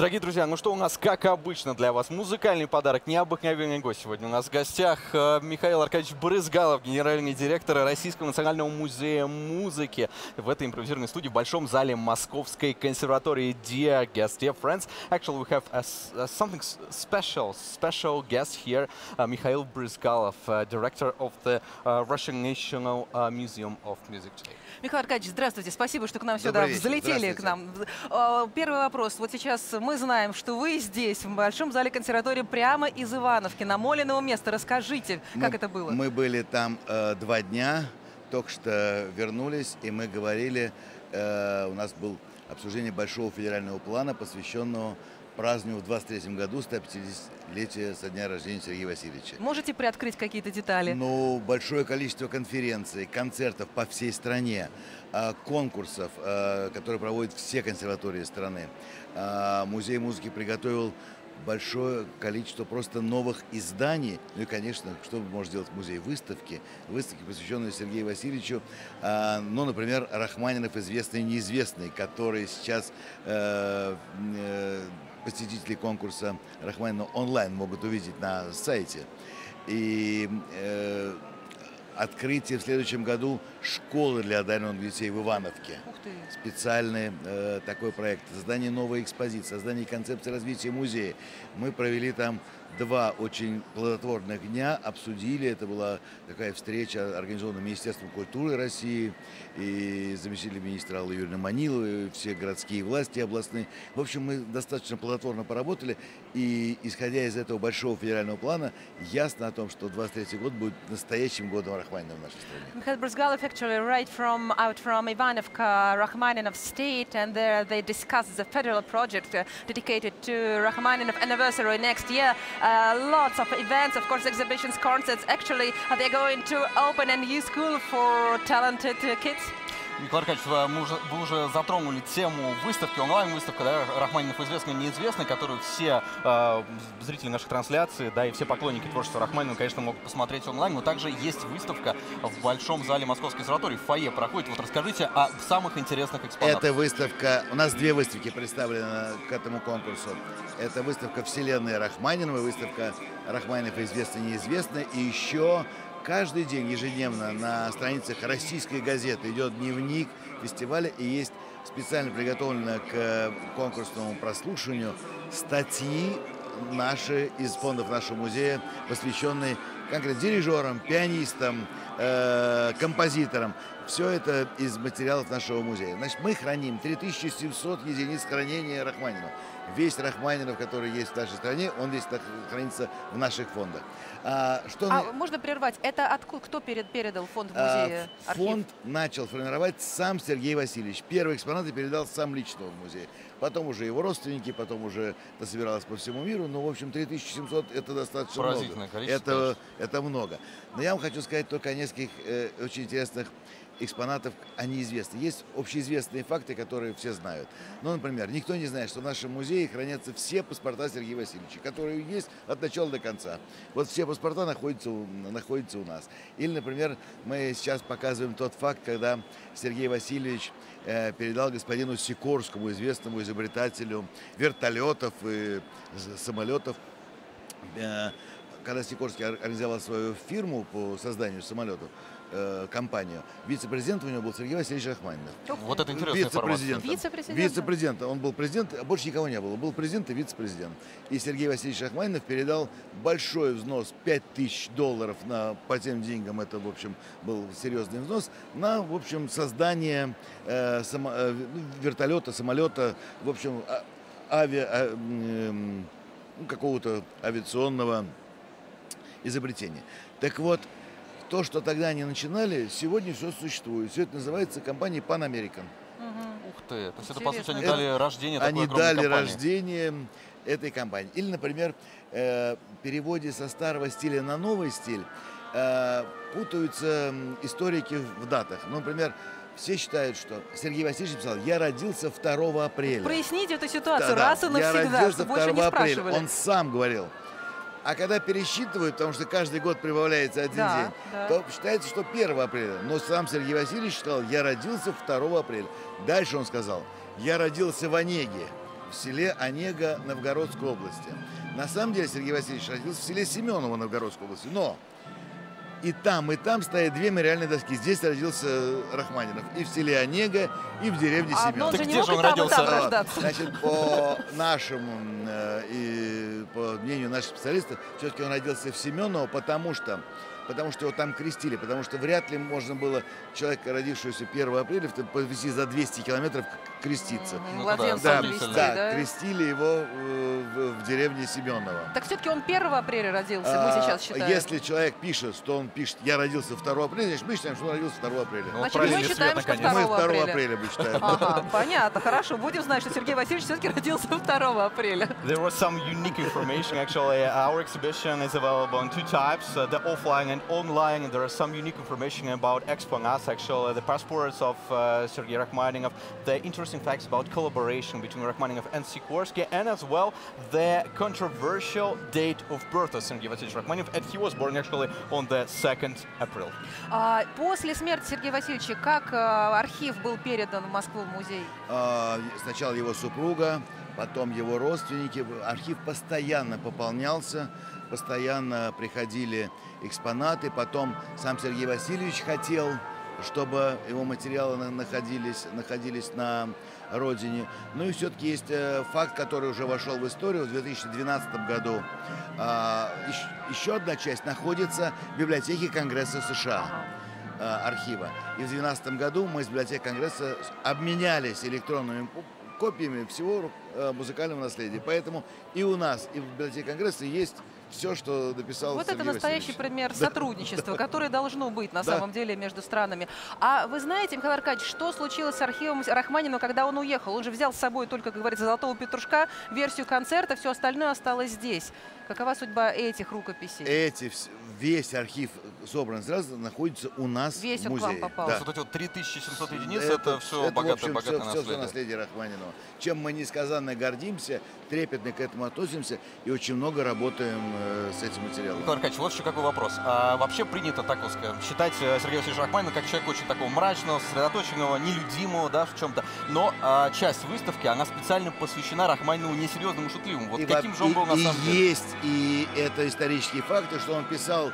Дорогие друзья, ну что у нас, как обычно, для вас музыкальный подарок, необыкновенный гость сегодня. У нас в гостях э, Михаил Аркадьевич Брызгалов, генеральный директор Российского национального музея музыки в этой импровизированной студии в Большом зале Московской консерватории. Dear guests, dear friends, actually we have a a something special, special guest here, uh, Mikhail Брызгалов, uh, director of the uh, Russian National uh, Museum of Music today.
Михаил Аркадьевич, здравствуйте. Спасибо, что к нам
Добрый
сюда
вечер.
взлетели к нам. Э, Первый вопрос. Вот сейчас мы знаем, что вы здесь, в Большом зале консерватории, прямо из Ивановки, намоленного места. Расскажите, как
Мы-
это было?
Мы были там э, два дня, только что вернулись, и мы говорили, э, у нас был обсуждение большого федерального плана, посвященного празднуем в 23 году 150-летие со дня рождения Сергея Васильевича.
Можете приоткрыть какие-то детали?
Ну, большое количество конференций, концертов по всей стране, а, конкурсов, а, которые проводят все консерватории страны. А, Музей музыки приготовил большое количество просто новых изданий. Ну и, конечно, что может делать музей? Выставки. Выставки, посвященные Сергею Васильевичу. А, ну, например, Рахманинов «Известный и неизвестный», который сейчас э, э, посетители конкурса Рахманинова онлайн могут увидеть на сайте. И э, открытие в следующем году школы для одаренных детей в Ивановке.
Ух ты.
Специальный э, такой проект. Создание новой экспозиции, создание концепции развития музея. Мы провели там два очень плодотворных дня, обсудили. Это была такая встреча, организованная Министерством культуры России и заместителем министра Аллы Юрьевны Маниловой, все городские власти областные. В общем, мы достаточно плодотворно поработали. И исходя из этого большого федерального плана, ясно о том, что 23 год будет настоящим годом Рахманинова в нашей стране.
Mikhail Брызгалов actually right from out from Ivanovka, Rachmaninov State, and there they discussed the federal project uh, dedicated to Rachmaninov anniversary next year. Uh, lots of events, of course, exhibitions, concerts. Actually, uh, they're going to open a new school for talented uh, kids.
Николай Аркадьевич, вы уже, вы уже затронули тему выставки, онлайн-выставка, да, Рахманинов известный неизвестный, которую все э, зрители наших трансляций, да, и все поклонники творчества Рахманинова, конечно, могут посмотреть онлайн, но также есть выставка в Большом зале Московской консерватории, в фойе проходит. Вот расскажите о самых интересных экспонатах.
Эта выставка, у нас две выставки представлены к этому конкурсу. Это выставка «Вселенная Рахманинова», выставка Рахманинов известный неизвестный, и еще каждый день ежедневно на страницах российской газеты идет дневник фестиваля и есть специально приготовлено к конкурсному прослушиванию статьи наши из фондов нашего музея, посвященные конкретно дирижерам, пианистам, э, композиторам. Все это из материалов нашего музея. Значит, мы храним 3700 единиц хранения Рахманинова. Весь Рахманинов, который есть в нашей стране, он весь хранится в наших фондах.
А, что а, можно прервать? Это откуда, кто перед, передал фонд в музее?
А, фонд начал формировать сам Сергей Васильевич. Первые экспонаты передал сам лично в музей. Потом уже его родственники, потом уже это собиралось по всему миру. Ну, в общем, 3700 это достаточно
Поразительное
много.
количество.
Это, это много. Но я вам хочу сказать только о нескольких э, очень интересных экспонатов, они известны. Есть общеизвестные факты, которые все знают. Ну, например, никто не знает, что в нашем музее хранятся все паспорта Сергея Васильевича, которые есть от начала до конца. Вот все паспорта находятся находятся у нас. Или, например, мы сейчас показываем тот факт, когда Сергей Васильевич э, передал господину Сикорскому, известному изобретателю вертолетов и самолетов, э, когда Сикорский организовал свою фирму по созданию самолетов, э, компанию. Вице-президент у него был Сергей Васильевич Рахманинов.
Вот это интересная
Вице-президент.
Вице-президент.
Вице-президент. Он был президент, а больше никого не было. Был президент и вице-президент. И Сергей Васильевич Рахманинов передал большой взнос, 5000 долларов на, по тем деньгам, это, в общем, был серьезный взнос, на, в общем, создание э, само, э, вертолета, самолета, в общем, а, авиа, а, э, какого-то авиационного изобретения. Так вот, то, что тогда они начинали, сегодня все существует. Все это называется компанией Pan American.
Ух ты, то есть это, по сути, они дали рождение такой
Они дали
компании.
рождение этой компании. Или, например, э, переводе со старого стиля на новый стиль э, путаются историки в датах. Ну, например, все считают, что Сергей Васильевич писал, я родился 2 апреля.
Проясните эту ситуацию
Да-да,
раз и
я
навсегда,
родился
чтобы больше
2
не
апреля.
спрашивали.
Он сам говорил. А когда пересчитывают, потому что каждый год прибавляется один
Да,
день,
да.
то считается, что 1 апреля. Но сам Сергей Васильевич сказал, я родился 2 апреля. Дальше он сказал, я родился в Онеге, в селе Онега Новгородской области. На самом деле Сергей Васильевич родился в селе Семеново Новгородской области. Но и там, и там стоят две мемориальные доски. Здесь родился Рахманинов. И в селе Онега, и в деревне
А, но
Семеново.
он же не мог и там, там.
Значит, по нашему э, и по мнению наших специалистов, все-таки он родился в Семеново, потому что потому что его там крестили, потому что вряд ли можно было человека, родившегося 1 апреля, повезти за 200 километров креститься.
Мгм, младенцем
да,
крестили,
да,
да?
крестили его э, в, в деревне Семенова.
Так все-таки он 1 апреля родился, мы
А,
сейчас считаем.
Если человек пишет, что он пишет, я родился 2 апреля, значит, мы считаем, что он родился 2 апреля.
Ну, Значит, мы считаем, свет, что наконец. 2
Мы 2
апреля.
апреля мы считаем.
Ага, понятно, хорошо. Будем знать, что Сергей Васильевич все-таки родился 2 апреля.
There was some unique information. Actually, our exhibition is available in two types: uh, the offline and online. And there is some unique information about Exponas. Actually, the passports of uh, Sergei Rachmaninov, the interesting facts about collaboration between Rachmaninov and Sikorsky, and as well the controversial date of birth of Sergei Vasilyevich Rachmaninov. And he was born actually on the 2nd April.
А, после смерти Сергея Васильевича как а, архив был передан в Москву в музей?
А, Сначала его супруга, потом его родственники. Архив постоянно пополнялся, постоянно приходили экспонаты. Потом сам Сергей Васильевич хотел, чтобы его материалы на- находились, находились на родине. Ну и все-таки есть э, факт, который уже вошел в историю. В 2012 году а, ещ- еще одна часть находится в библиотеке Конгресса США э, архива. И в 2012 году мы с библиотекой Конгресса обменялись электронными копиями всего э, музыкального наследия. Поэтому и у нас, и в библиотеке Конгресса есть все, что написал
Вот это
Сергей
настоящий
Васильевич.
пример
Да.
сотрудничества, которое должно быть на
Да.
самом деле между странами. А вы знаете, Михаил Аркадьевич, что случилось с архивом Рахманинова, когда он уехал? Он же взял с собой только, как говорится, золотого петушка, версию концерта, все остальное осталось здесь. Какова судьба этих рукописей?
Эти, весь архив собран сразу находится у нас
Весь
в
он к вам
музее.
попал.
Да.
Вот эти вот 3700 единиц, это, все
это, в
богатое,
общем,
богатое
все,
наследие.
наследие Рахманинова. Чем мы несказанно гордимся, трепетно к этому относимся и очень много работаем э, с этим материалом.
Михаил Аркадьевич, вот еще какой вопрос. А вообще принято, так вот скажем, считать э, Сергея Васильевича Рахманинова как человека очень такого мрачного, сосредоточенного, нелюдимого, да, в чем-то. Но а, часть выставки, она специально посвящена Рахманинову несерьезному, шутливому. Вот
И
каким
во-
же он
и-
был на
и
самом деле?
есть, и это исторические факты, что он писал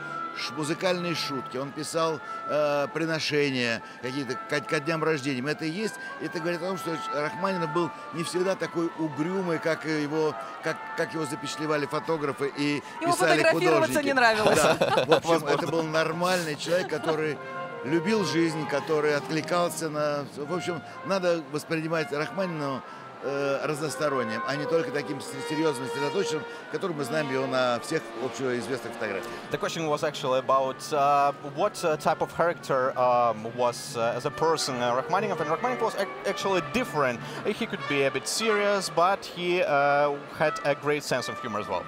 музыкальные шутки, он писал э, приношения какие-то ко, ко дням рождения. Это и есть. Это говорит о том, что Рахманинов был не всегда такой угрюмый, как его, как, как его запечатлевали фотографы и
Ему
писали
фотографироваться
художники.
не нравилось.
Да. В общем,
Возможно.
это был нормальный человек, который любил жизнь, который откликался на... В общем, надо воспринимать Рахманинова э, разносторонним, а не только таким серьезным, сосредоточенным, которым мы знаем его на всех общеизвестных фотографиях.
The question was actually about uh, what uh, type of character um, was uh, as a person uh, Rachmaninoff, and Rachmaninoff was ac- actually different. He could be a bit serious, but he uh, had a great sense of humor as well.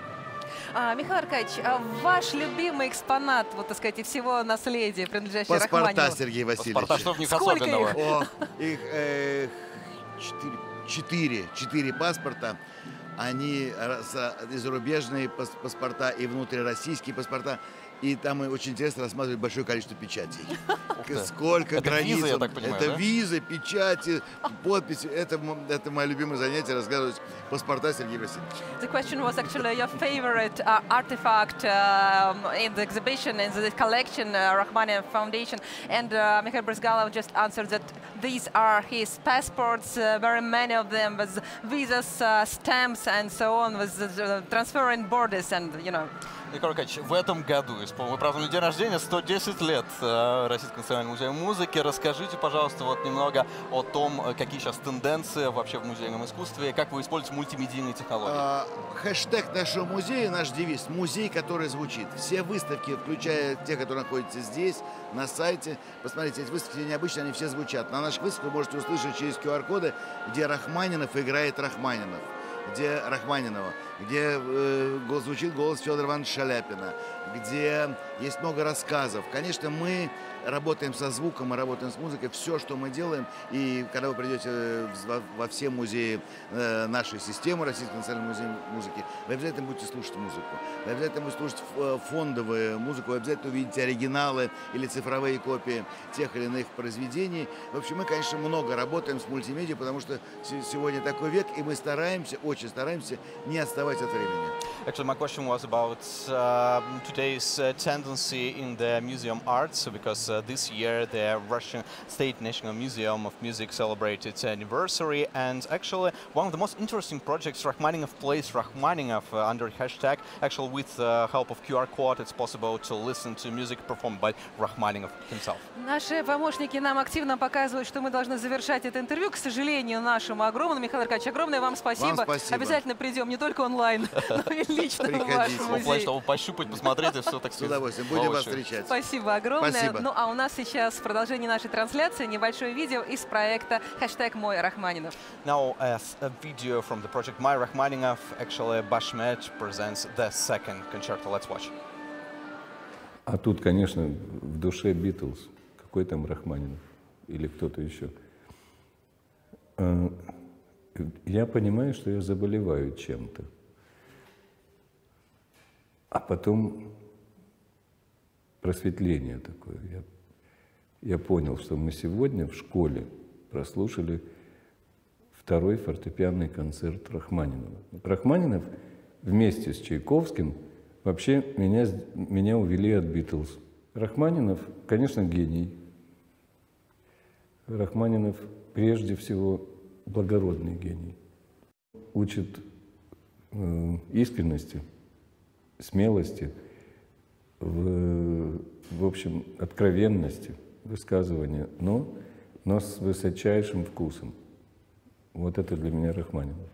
А, Михаил Аркадьевич, а ваш любимый экспонат, вот так сказать, из всего наследия, принадлежащего
Паспорта
Рахманинову?
Сергея Васильевича.
Паспорта, что в них
Сколько
особенного?
их?
О, их э, четыре, четыре, четыре паспорта. Они са- и зарубежные пас- паспорта, и внутрироссийские паспорта. И там и очень интересно рассматривать большое количество печатей. Сколько
Это
границ.
визы, я
он-
так понимаю,
Это
да?
визы, печати, подписи. Это, это мое любимое занятие, разглядывать паспорта Сергея Васильевича.
The question was actually your favorite uh, artifact um, in the exhibition, in the collection, uh, Rachmaninoff Foundation. And uh, Mikhail Brizgalov just answered that these are his passports, uh, very many of them with visas, uh, stamps, and so on, with uh, transferring borders and, you know.
Михаил Аркадьевич, в этом году мы празднуем день рождения, 110 лет э, Российского национального музея музыки. Расскажите, пожалуйста, вот немного о том, э, какие сейчас тенденции вообще в музейном искусстве, как вы используете мультимедийные технологии.
А, Хэштег нашего музея, наш девиз «Музей, который звучит». Все выставки, включая те, которые находятся здесь, на сайте, посмотрите, эти выставки необычные, они все звучат. На наших выставках вы можете услышать через QR-коды, где Рахманинов играет Рахманинов, где Рахманинова, где э, звучит голос Федора Ивановича Шаляпина, где есть много рассказов. Конечно, мы работаем со звуком, мы работаем с музыкой, все, что мы делаем. И когда вы придете э, во, все музеи э, нашей системы, Российский национальный музей музыки, вы обязательно будете слушать музыку. Вы обязательно будете слушать э, фондовую музыку, вы обязательно увидите оригиналы или цифровые копии тех или иных произведений. В общем, мы, конечно, много работаем с мультимедиа, потому что се- сегодня такой век, и мы стараемся, очень стараемся не отставать от времени.
Actually, my question was about um today's uh, tendency in the museum arts, because uh, this year the Russian State National Museum of Music celebrated its anniversary, and actually one of the most interesting projects Rachmaninov plays Rachmaninov uh, under hashtag. Actually, with the help of QR code, it's possible to listen to music performed by Rachmaninov himself.
Наши помощники нам активно показывают, что мы должны завершать это интервью. К сожалению, нашему огромному. Михаил Аркадьевич, огромное вам спасибо.
Вам спасибо.
Обязательно придем не только онлайн, но и лично в ваш
Приходите.
Музей,
музей.
чтобы пощупать, посмотреть и все так
С удовольствием. Будем вас
воочию.
встречать.
Спасибо огромное.
Спасибо.
Ну а у нас сейчас в продолжении нашей трансляции небольшое видео из проекта хэштег «Мой Рахманинов».
Now, as a video from the project My Rachmaninov, actually Bashmet presents the second concerto. Let's watch.
А тут, конечно, в душе Битлз. Какой там Рахманинов? Или кто-то еще. А, Я понимаю, что я заболеваю чем-то. А потом просветление такое. Я, я понял, что мы сегодня в школе прослушали второй фортепианный концерт Рахманинова. Рахманинов вместе с Чайковским вообще меня, меня увели от Битлз. Рахманинов, конечно, гений. Рахманинов прежде всего благородный гений. Учит э, искренности, смелости, в, в общем, откровенности высказывания, но, но с высочайшим вкусом. Вот это для меня Рахманинов.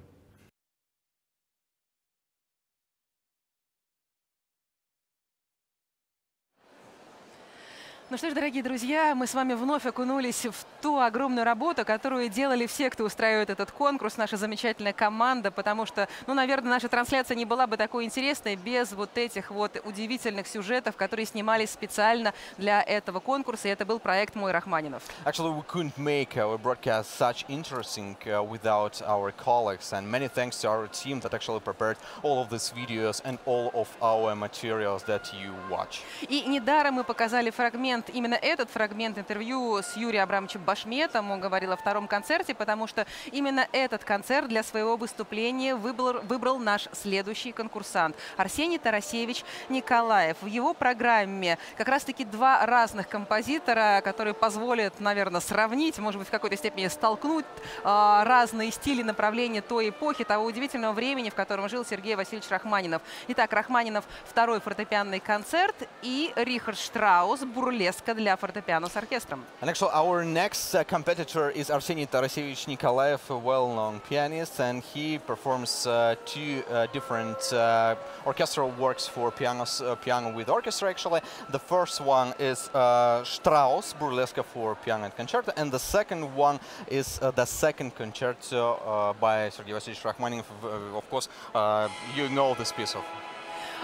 Ну что ж, дорогие друзья, мы с вами вновь окунулись в ту огромную работу, которую делали все, кто устраивает этот конкурс, наша замечательная команда, потому что, ну, наверное, наша трансляция не была бы такой интересной без вот этих вот удивительных сюжетов, которые снимались специально для этого конкурса, и это был проект «Мой Рахманинов».
Actually, we couldn't make our broadcast such interesting uh, without our colleagues, and many thanks to our team that actually prepared all of these videos and all of our materials that you watch.
И недаром мы показали фрагмент, именно этот фрагмент интервью с Юрием Абрамовичем Башметом. Он говорил о втором концерте, потому что именно этот концерт для своего выступления выбрал, выбрал наш следующий конкурсант Арсений Тарасевич Николаев. В его программе как раз-таки два разных композитора, которые позволят, наверное, сравнить, может быть, в какой-то степени столкнуть а, разные стили, направления той эпохи, того удивительного времени, в котором жил Сергей Васильевич Рахманинов. Итак, Рахманинов второй фортепианный концерт и Рихард Штраус «Бурлеска» для фортепиано с оркестром.
And actually, our next uh, competitor is Arseniy Tarasevich Nikolaev, a well-known pianist, and he performs uh, two uh, different uh, orchestral works for pianos, uh, piano with orchestra. Actually, the first one is uh, Strauss Burlesque for piano and concerto, and the second one is uh, the second concerto uh, by Sergei Vasilyevich Rachmaninoff. Uh, Of course, uh, you know this piece of
А,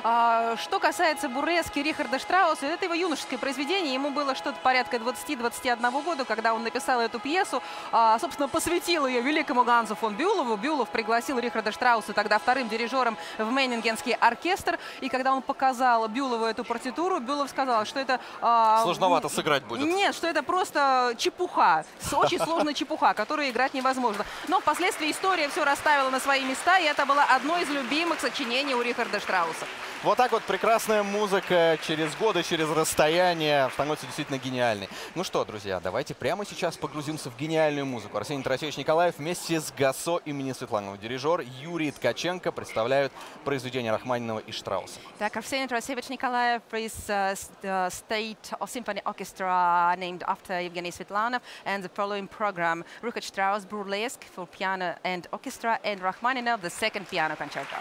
что касается бурески Рихарда Штрауса, это его юношеское произведение. Ему было что-то порядка 20-21 года, когда он написал эту пьесу. А, собственно, посвятил ее великому Гансу фон Бюлову. Бюлов пригласил Рихарда Штрауса тогда вторым дирижером в Мейнингенский оркестр. И когда он показал Бюлову эту партитуру, Бюлов сказал, что это... а,
Сложновато сыграть будет.
Нет, что это просто чепуха. Очень сложная чепуха, которую играть невозможно. Но впоследствии история все расставила на свои места, и это было одно из любимых сочинений у Рихарда Штрауса.
Вот так вот прекрасная музыка через годы, через расстояние становится действительно гениальной. Ну что, друзья, давайте прямо сейчас погрузимся в гениальную музыку. Арсений Тарасевич Николаев вместе с ГАСО имени Светланова. Дирижер Юрий Ткаченко представляют произведения Рахманинова и Штрауса.
Так, Арсений Тарасевич Николаев is uh, State Symphony Orchestra named after Evgeny Svetlanov and the following program Richard Strauss Burlesque for piano and orchestra and Rachmaninoff the second piano concerto.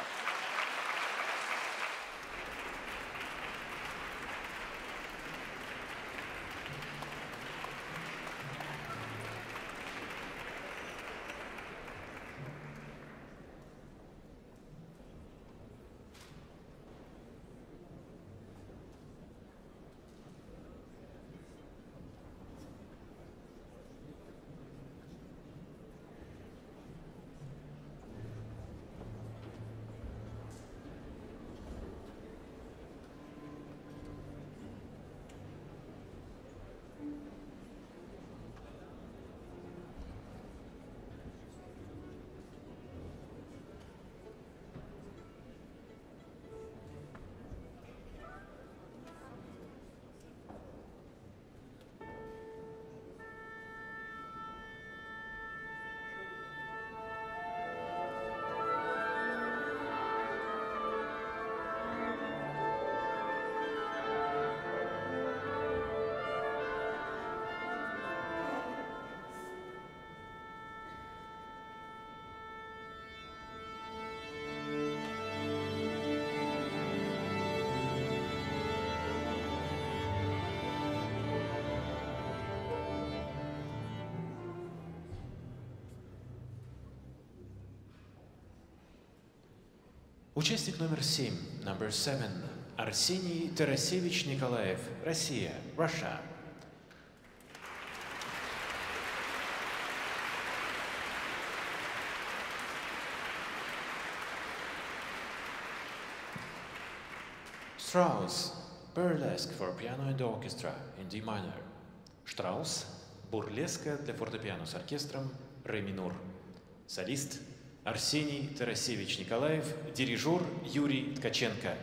Участник номер семь, number seven, Арсений Тарасевич Николаев, Россия, Russia. Strauss, Burlesque for piano and orchestra in D minor. Штраус, бурлеска для фортепиано с оркестром, ре минор. Солист Арсений Тарасевич Николаев, дирижер Юрий Ткаченко.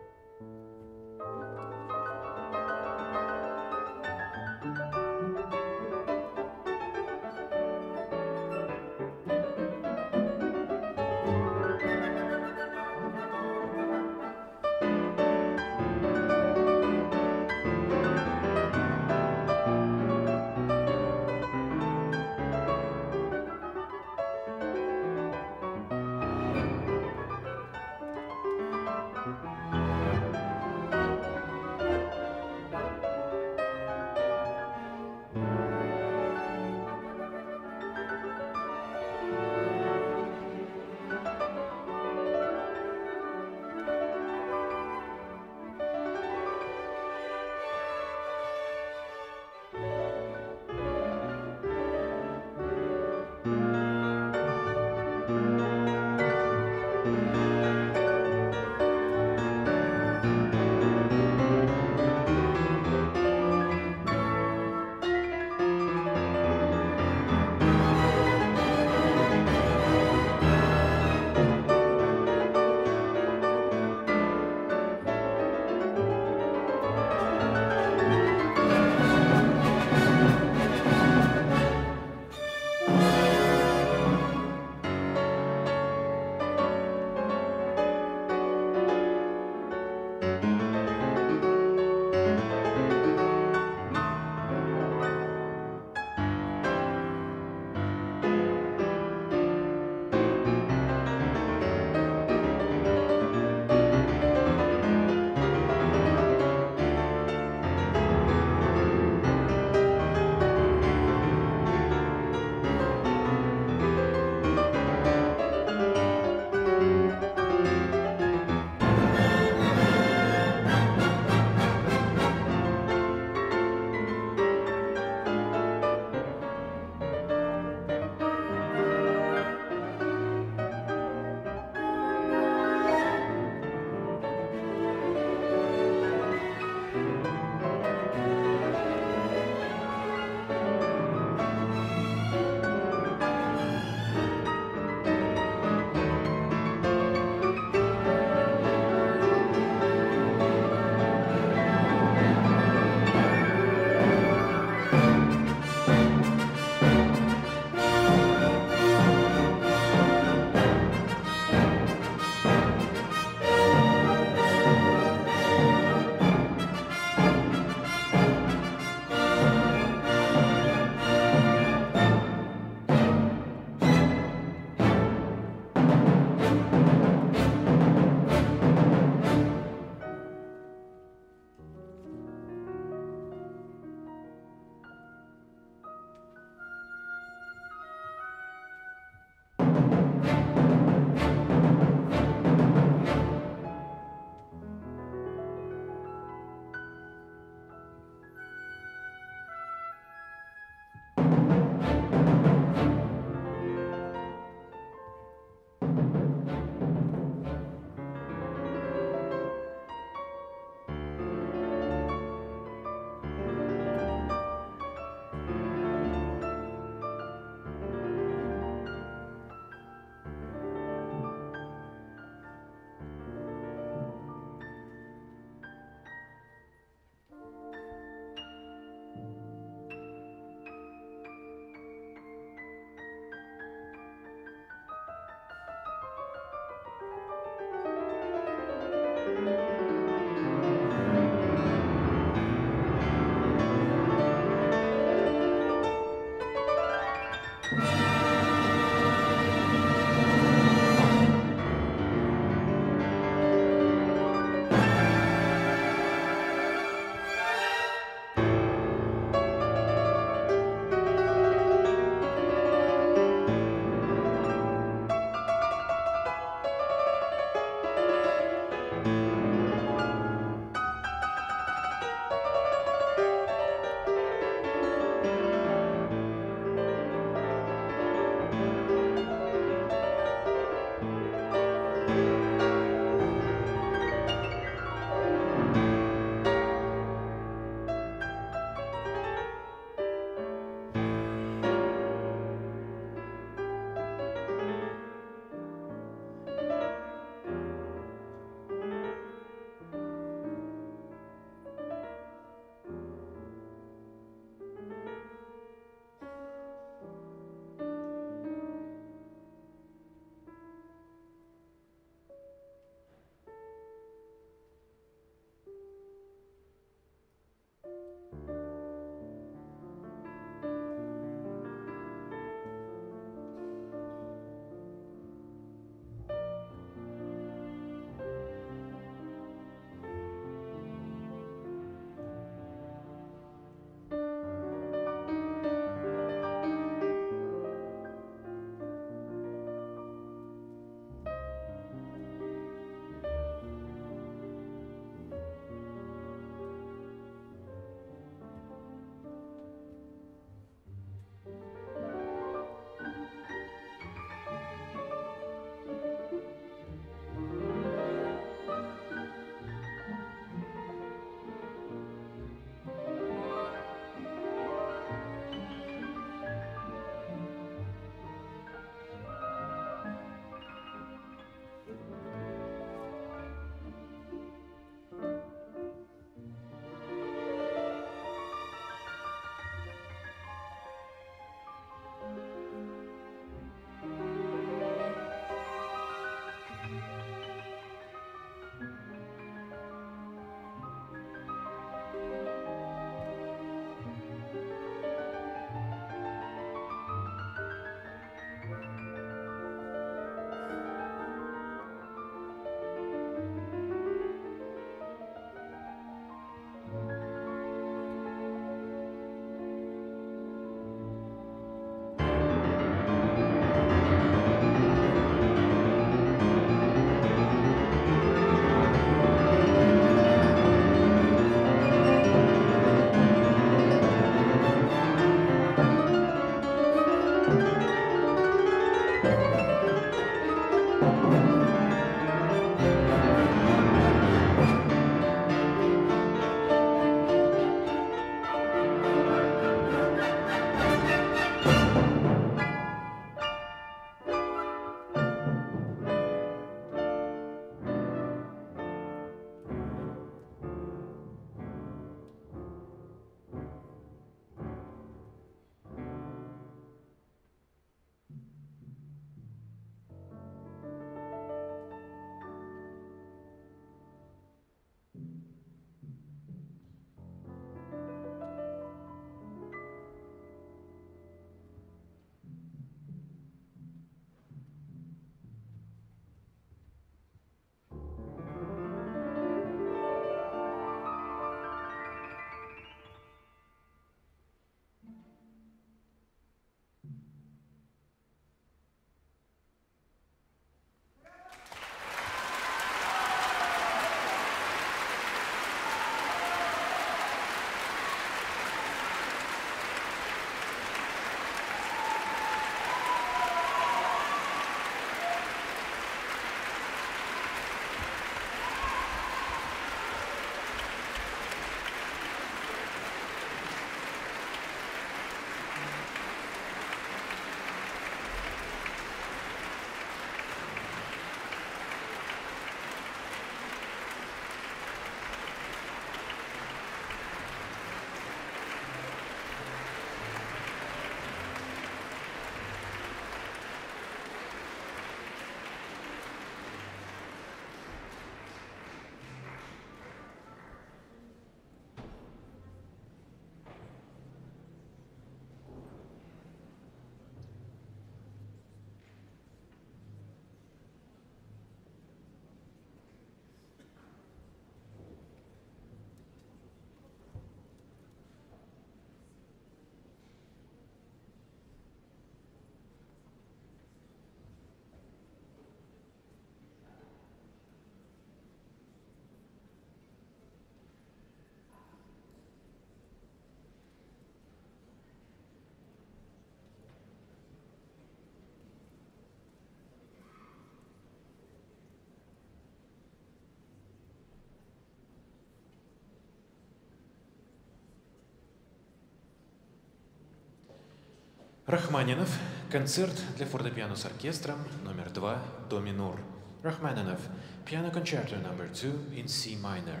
Рахманинов. Концерт для фортепиано с оркестром номер два до минор. Рахманинов. Piano Concerto номер 2 in C minor.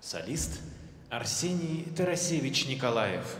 Солист Арсений Тарасевич Николаев.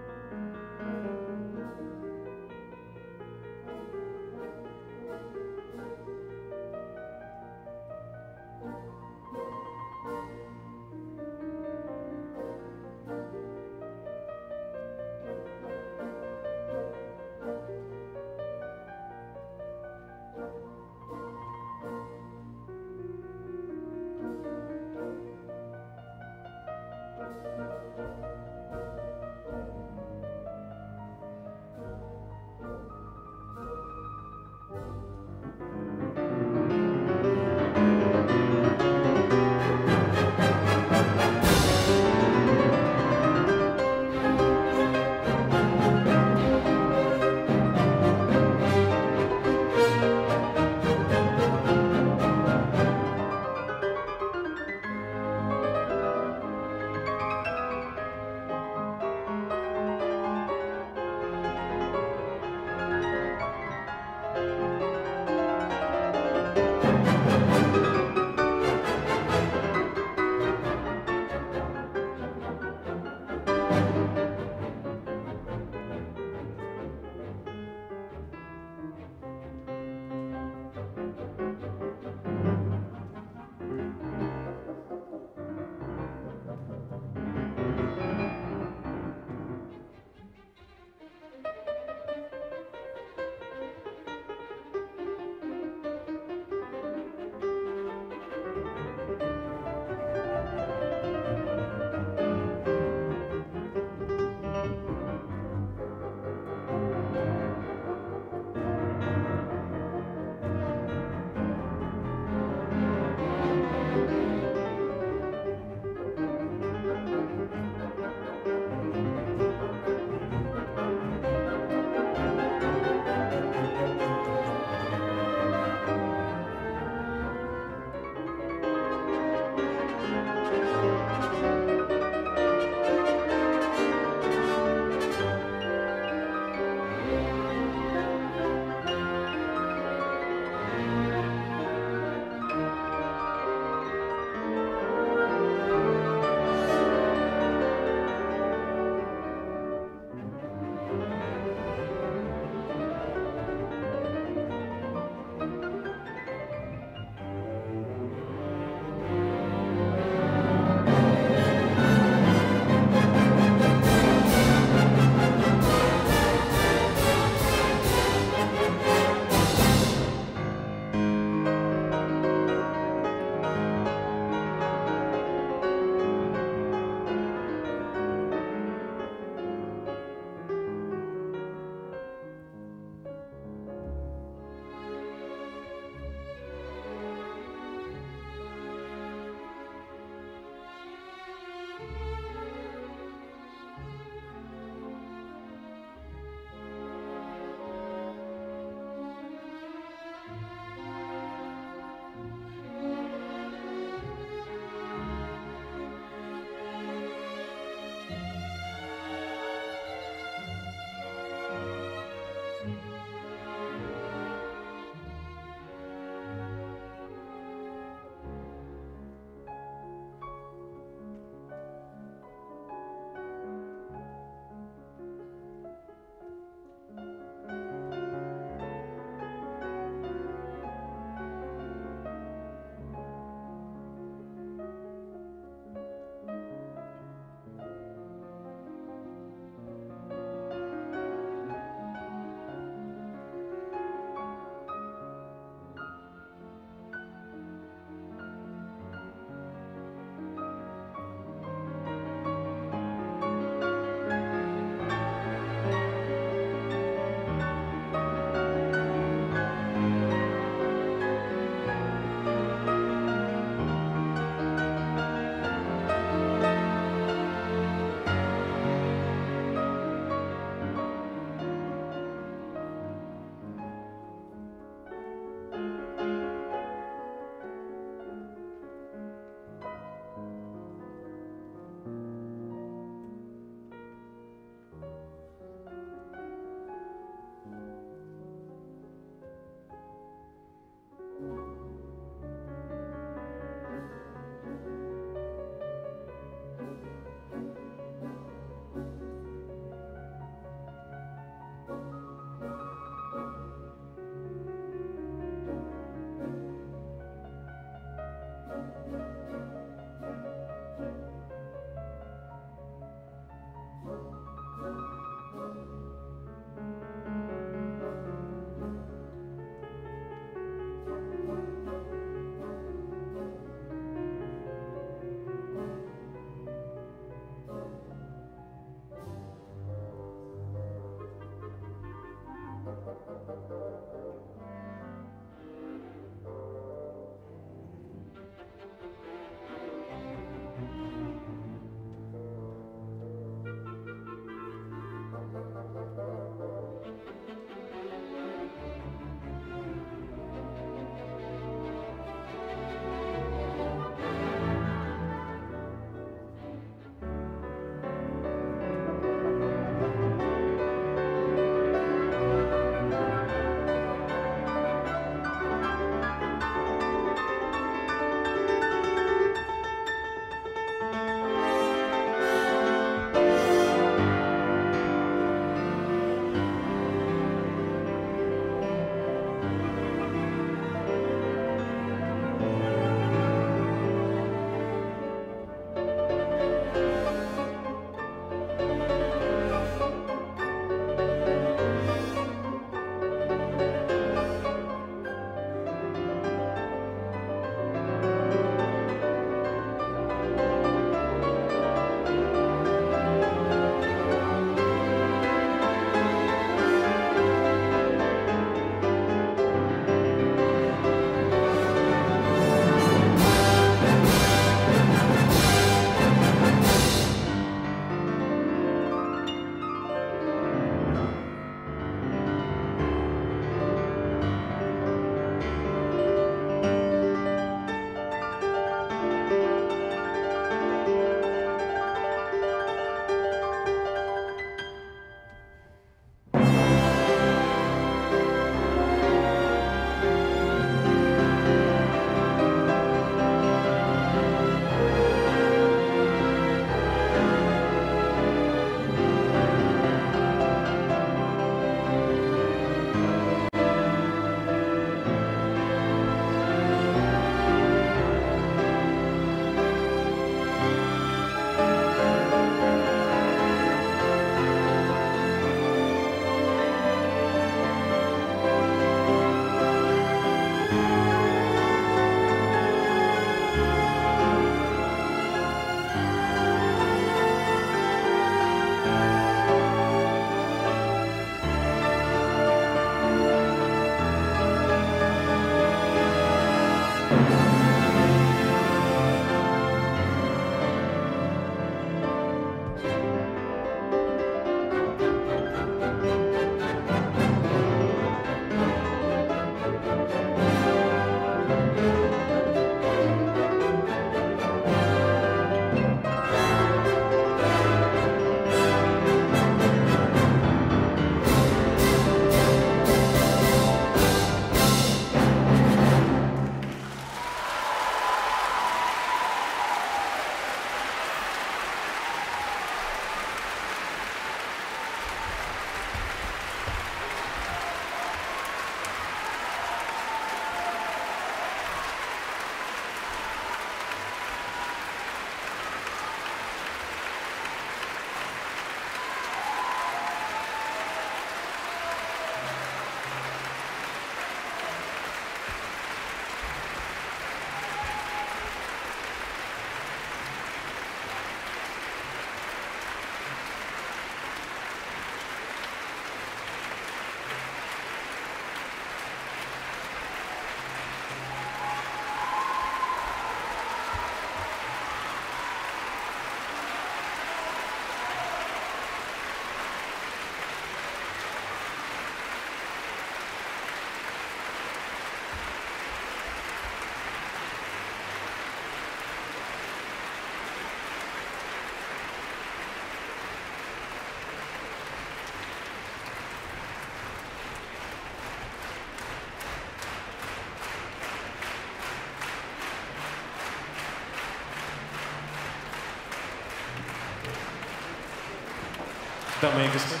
Дамы и господа,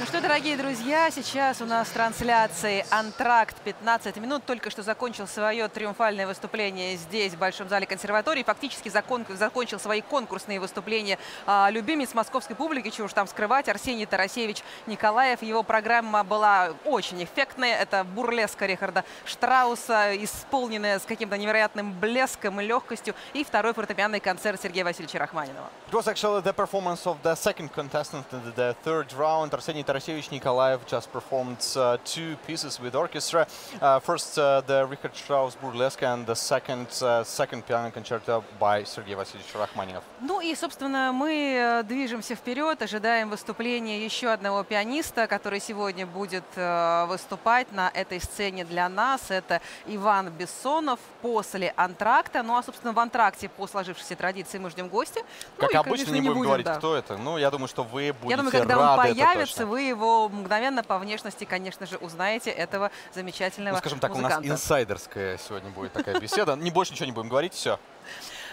Ну что, дорогие друзья, сейчас у нас трансляции «Антракт» 15 минут. Только что закончил свое триумфальное выступление здесь, в Большом зале консерватории. Фактически закон, закончил свои конкурсные выступления а, любимец московской публики, чего уж там скрывать, Арсений Тарасевич Николаев. Его программа была очень эффектная. Это бурлеска Рихарда Штрауса, исполненная с каким-то невероятным блеском и легкостью. И второй фортепианный концерт Сергея Васильевича Рахманинова.
It was actually the performance of the second contestant in the third round. Arsenij Tarasevich Nikolaev just performed uh, two pieces with orchestra. Uh, first, uh, the Richard Strauss Burlesque, and the second, uh, second piano concerto by Sergei Vasilyevich Rachmaninoff.
Ну и, собственно, мы э, движемся вперед, ожидаем выступления еще одного пианиста, который сегодня будет э, выступать на этой сцене для нас. Это Иван Бессонов после антракта. Ну а, собственно, в антракте по сложившейся традиции мы ждем гостя. Ну,
Как
и,
обычно,
конечно,
не будем говорить,
да.
кто это. Ну, я думаю, что вы будете
Я думаю, когда он
рады, это
появится, вы его мгновенно по внешности, конечно же, узнаете этого замечательного
Ну, скажем так, у нас
музыканта.
инсайдерская сегодня будет такая беседа. Не больше ничего не будем говорить, все.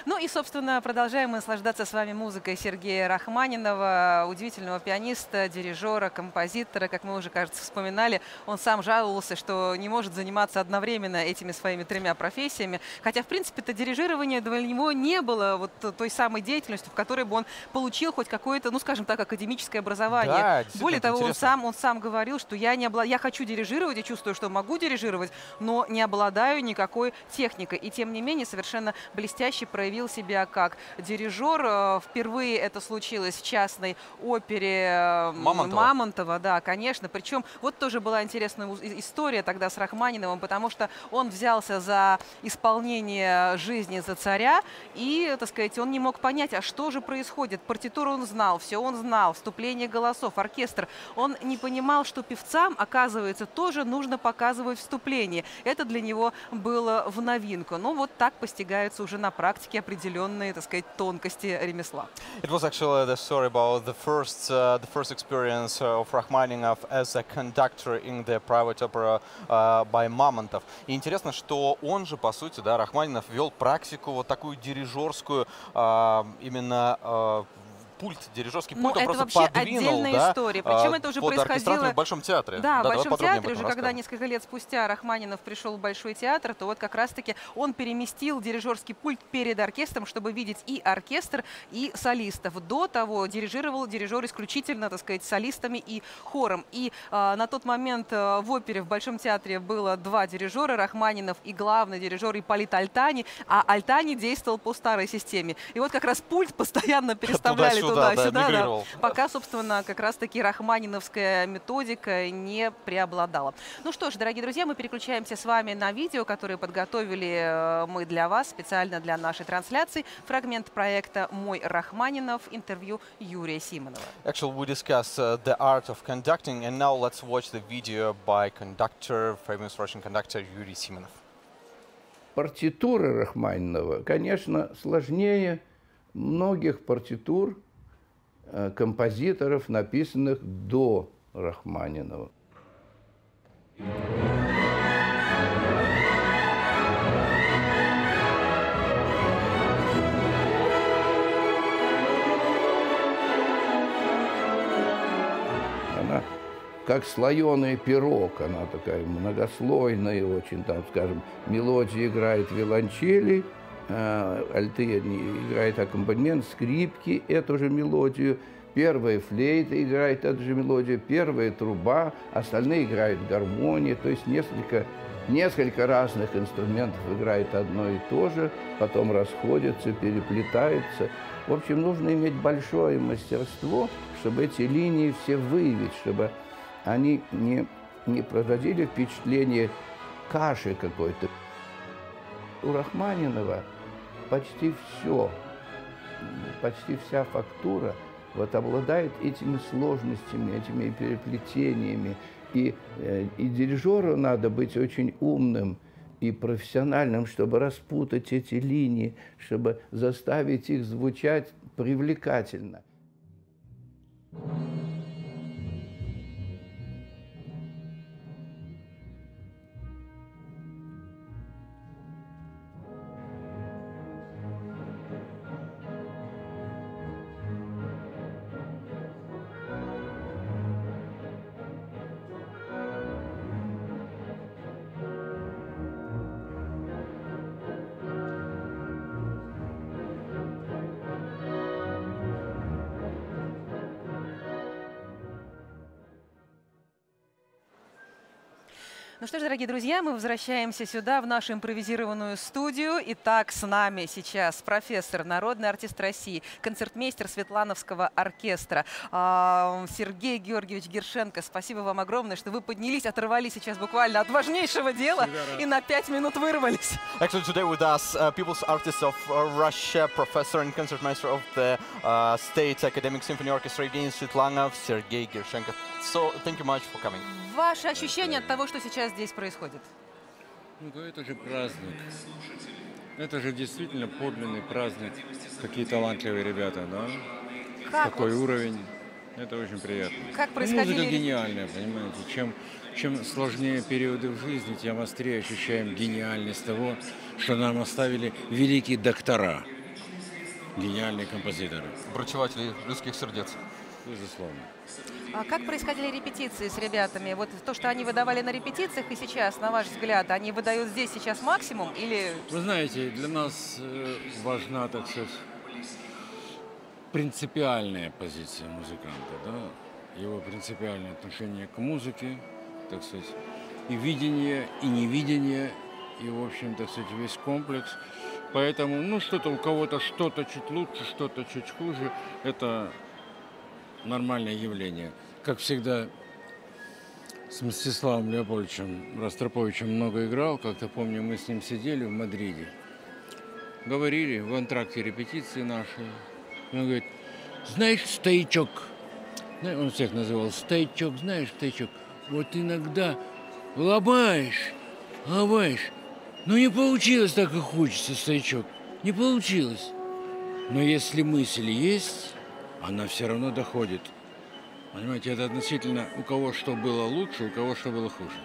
Ну и, собственно, продолжаем мы наслаждаться с вами музыкой Сергея Рахманинова, удивительного пианиста, дирижера, композитора. Как мы уже, кажется, вспоминали, он сам жаловался, что не может заниматься одновременно этими своими тремя профессиями. Хотя, в принципе, это дирижирование для него не было вот той самой деятельностью, в которой бы он получил хоть какое-то, ну, скажем так, академическое образование.
Да,
Более того, он сам, он сам говорил, что я, не обла... я хочу дирижировать и чувствую, что могу дирижировать, но не обладаю никакой техникой. И тем не менее совершенно блестяще проявил себя как дирижер. Э, Впервые это случилось в частной опере э,
Мамонтова.
Мамонтова, да, конечно. Причем вот тоже была интересная история тогда с Рахманиновым, потому что он взялся за исполнение жизни за царя, и, так сказать, он не мог понять, а что же происходит. Партитуру он знал, все он знал, вступление голосов, оркестр. Он не понимал, что певцам, оказывается, тоже нужно показывать вступление. Это для него было в новинку. Ну, вот так постигаются уже на практике определенные, так сказать, тонкости ремесла.
It was actually the story about the first, uh, the first experience uh, of Rachmaninov as a conductor in the private opera uh, by Mamontov. И интересно, что он же, по сути, да, Рахманинов вел практику вот такую дирижерскую, а, именно а, пульт, дирижерский
Ну,
пульт, он
это
просто
вообще
подвинул,
отдельная
да,
история. Причем
а,
это уже
под
происходило...
в Большом театре.
Да, в
давай
Большом театре, уже когда несколько лет спустя Рахманинов пришел в Большой театр, то вот как раз-таки он переместил дирижерский пульт перед оркестром, чтобы видеть и оркестр, и солистов. До того дирижировал дирижер исключительно, так сказать, солистами и хором. И а, на тот момент а, в опере в Большом театре было два дирижера, Рахманинов и главный дирижер Ипполит Альтани, а Альтани действовал по старой системе. И вот как раз пульт постоянно переставляли
Туда-сюда, да,
пока, собственно, как раз-таки рахманиновская методика не преобладала. Ну что ж, дорогие друзья, мы переключаемся с вами на видео, которое подготовили э, мы для вас, специально для нашей трансляции. Фрагмент проекта «Мой Рахманинов», интервью Юрия Симонова.
Actually, we discussed uh, the art of conducting, and now let's watch the video by conductor, famous Russian conductor Yuri Simonov.
партитура Рахманинова, конечно, сложнее многих партитур композиторов, написанных до Рахманинова. Она как слоеный пирог, она такая многослойная очень, там, скажем, мелодия играет виолончели, э, альты играет аккомпанемент, скрипки эту же мелодию, первая флейта играет эту же мелодию, первая труба, остальные играют гармонии, то есть несколько, несколько разных инструментов играет одно и то же, потом расходятся, переплетаются. В общем, нужно иметь большое мастерство, чтобы эти линии все выявить, чтобы они не, не производили впечатление каши какой-то. У Рахманинова почти все, почти вся фактура вот обладает этими сложностями, этими переплетениями. И, э, и дирижеру надо быть очень умным и профессиональным, чтобы распутать эти линии, чтобы заставить их звучать привлекательно.
Ну что дорогие друзья, мы возвращаемся сюда, в нашу импровизированную студию. Итак, с нами сейчас профессор, народный артист России, концертмейстер Светлановского оркестра а, Сергей Георгиевич Гершенко. Спасибо вам огромное, что вы поднялись, оторвались сейчас буквально от важнейшего дела и на пять минут вырвались.
Actually, today with us, uh, people's artist of uh, Russia, professor and concertmaster of the uh, State Academic Symphony Orchestra Evgeny Svetlanov, Sergei Gershenko. So, thank you much for coming.
Ваши ощущения от того, что сейчас здесь происходит?
Ну, это же праздник. Это же действительно подлинный праздник. Какие талантливые ребята, да?
Как
Такой
вот-
уровень. Это очень приятно.
Как
Ну,
происходили
Музыка гениальная, понимаете. Чем, чем сложнее периоды в жизни, тем острее ощущаем гениальность того, что нам оставили великие доктора, гениальные композиторы.
Врачеватели людских сердец.
Безусловно.
А как происходили репетиции с ребятами? Вот то, что они выдавали на репетициях и сейчас, на ваш взгляд, они выдают здесь сейчас максимум или...
Вы знаете, для нас э, важна, так сказать, принципиальная позиция музыканта, да, его принципиальное отношение к музыке, так сказать, и видение, и невидение, и, в общем, так сказать, весь комплекс. Поэтому, ну, что-то у кого-то что-то чуть лучше, что-то чуть хуже, это нормальное явление. Как всегда, с Мстиславом Леопольдовичем Ростроповичем много играл. Как-то помню, мы с ним сидели в Мадриде. Говорили в антракте репетиции нашей. И Он говорит, знаешь, стоячок, Зна- он всех называл, стоячок, знаешь, стоячок, вот иногда ломаешь, ломаешь, но не получилось так, как хочется, стоячок, не получилось. Но если мысль есть, она все равно доходит. Понимаете, это относительно у кого что было лучше, у кого что было хуже.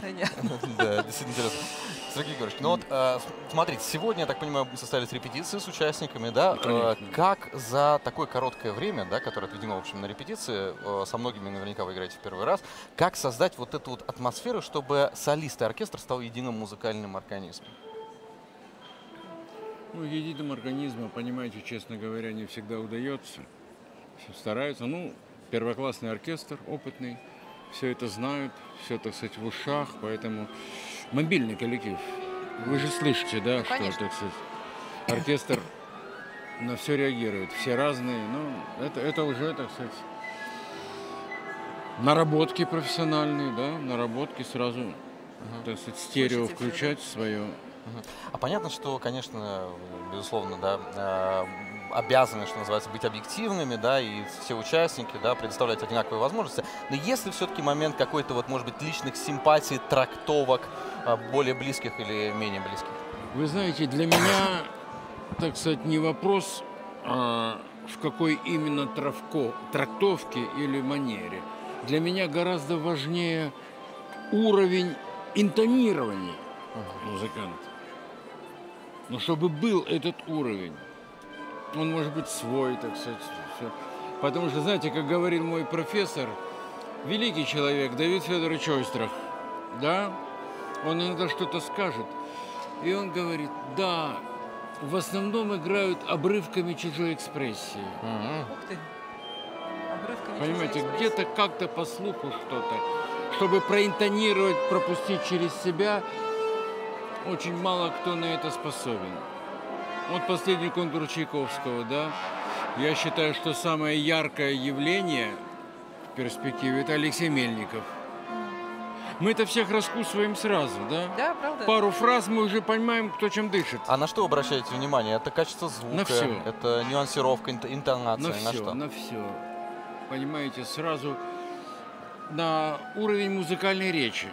Понятно.
Да, действительно интересно. Сергей Георгиевич, ну вот, э, смотрите, сегодня, я так понимаю, состоялись репетиции с участниками, да? Э, Как за такое короткое время, да, которое отведено, в общем, на репетиции, э, со многими наверняка вы играете в первый раз, как создать вот эту вот атмосферу, чтобы солист и оркестр стал единым музыкальным организмом?
Ну, единым организмом, понимаете, честно говоря, не всегда удается. Стараются. Ну, первоклассный оркестр, опытный, все это знают, все, так сказать, в ушах, поэтому мобильный коллектив. Вы же слышите, да, что,
конечно.
так сказать, оркестр на все реагирует. Все разные, ну, это, это уже, так сказать, наработки профессиональные, да, наработки сразу, так сказать, стерео включать свое.
Мгм. А понятно, что, конечно, безусловно, да, э, обязаны, что называется, быть объективными, да, и все участники, да, предоставлять одинаковые возможности. Но если все-таки момент какой-то, вот, может быть, личных симпатий, трактовок, э, более близких или менее близких?
Вы знаете, для меня, так сказать, не вопрос, а, в какой именно травко, трактовке или манере. Для меня гораздо важнее уровень интонирования музыканта. Но чтобы был этот уровень, он может быть свой, так сказать, всё. Потому что, знаете, как говорил мой профессор, великий человек Давид Федорович Ойстрах, да, он иногда что-то скажет, и он говорит, да, в основном играют обрывками чужой экспрессии.
Ух ты. Обрывками
Понимаете, где-то как-то по слуху что-то. Чтобы проинтонировать, пропустить через себя, очень мало кто на это способен. Вот последний конкурс Чайковского, да. Я считаю, что самое яркое явление в перспективе это Алексей Мельников. Мы это всех раскусываем сразу, да?
Да, правда.
Пару фраз мы уже понимаем, кто чем дышит.
А на что обращаете внимание? Это качество звука,
На всё.
это нюансировка, инт- интонация,
На все,
что?
на все. Понимаете, сразу на уровень музыкальной речи.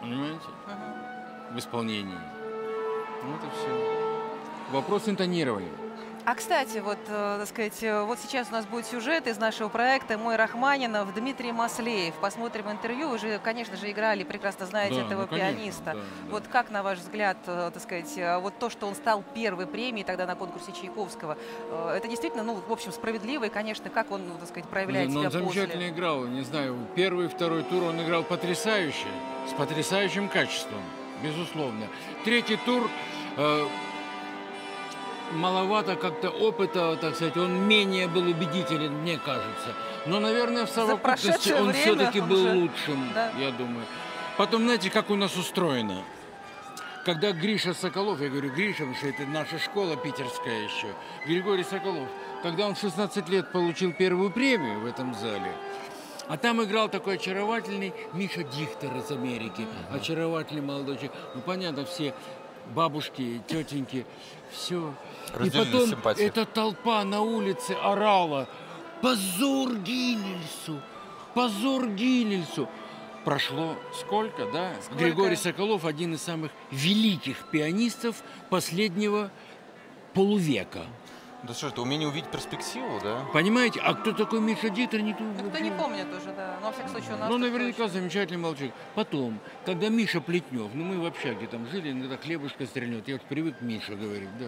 Понимаете? В исполнении. Вот и все. Вопрос интонирования.
А, кстати, вот, э, так сказать, э, вот сейчас у нас будет сюжет из нашего проекта «Мой Рахманинов» Дмитрий Маслеев. Посмотрим интервью. Вы же, конечно же, играли, прекрасно знаете
Да,
этого
ну, конечно,
пианиста.
да, да.
Вот как, на ваш взгляд, э, так сказать, вот то, что он стал первой премией тогда на конкурсе Чайковского, это действительно, ну, в общем, справедливо, и, конечно, как он, ну, так сказать, проявляет
Но
себя
он замечательно
после.
играл. Не знаю, первый, второй тур он играл потрясающе, с потрясающим качеством, безусловно. Третий тур э, маловато как-то опыта, так сказать, он менее был убедителен, мне кажется. Но, наверное, в совокупности он все-таки был
же-
лучшим,
да.
я думаю. Потом, знаете, как у нас устроено? Когда Гриша Соколов, я говорю, Гриша, потому что это наша школа питерская еще, Григорий Соколов, когда он в 16 лет получил первую премию в этом зале, а там играл такой очаровательный Миша Дихтер из Америки, очаровательный молодой человек. Ну, понятно, все бабушки, тетеньки, все. И потом
симпатии.
эта толпа на улице орала «Позор Гильельсу! Позор Гильельсу!» Прошло сколько, да?
Сколько?
Григорий Соколов один из самых великих пианистов последнего полувека.
Да что, это умение увидеть перспективу, да?
Понимаете? А кто такой Миша Дитер, никто
Ну, кто не помнит уже, да. Но, во всяком случае, у нас...
ну, наверняка замечательный молчок. Потом, когда Миша Плетнев, ну мы в общаге там жили, иногда хлебушка стрельнет, я вот привык Миша говорить, да.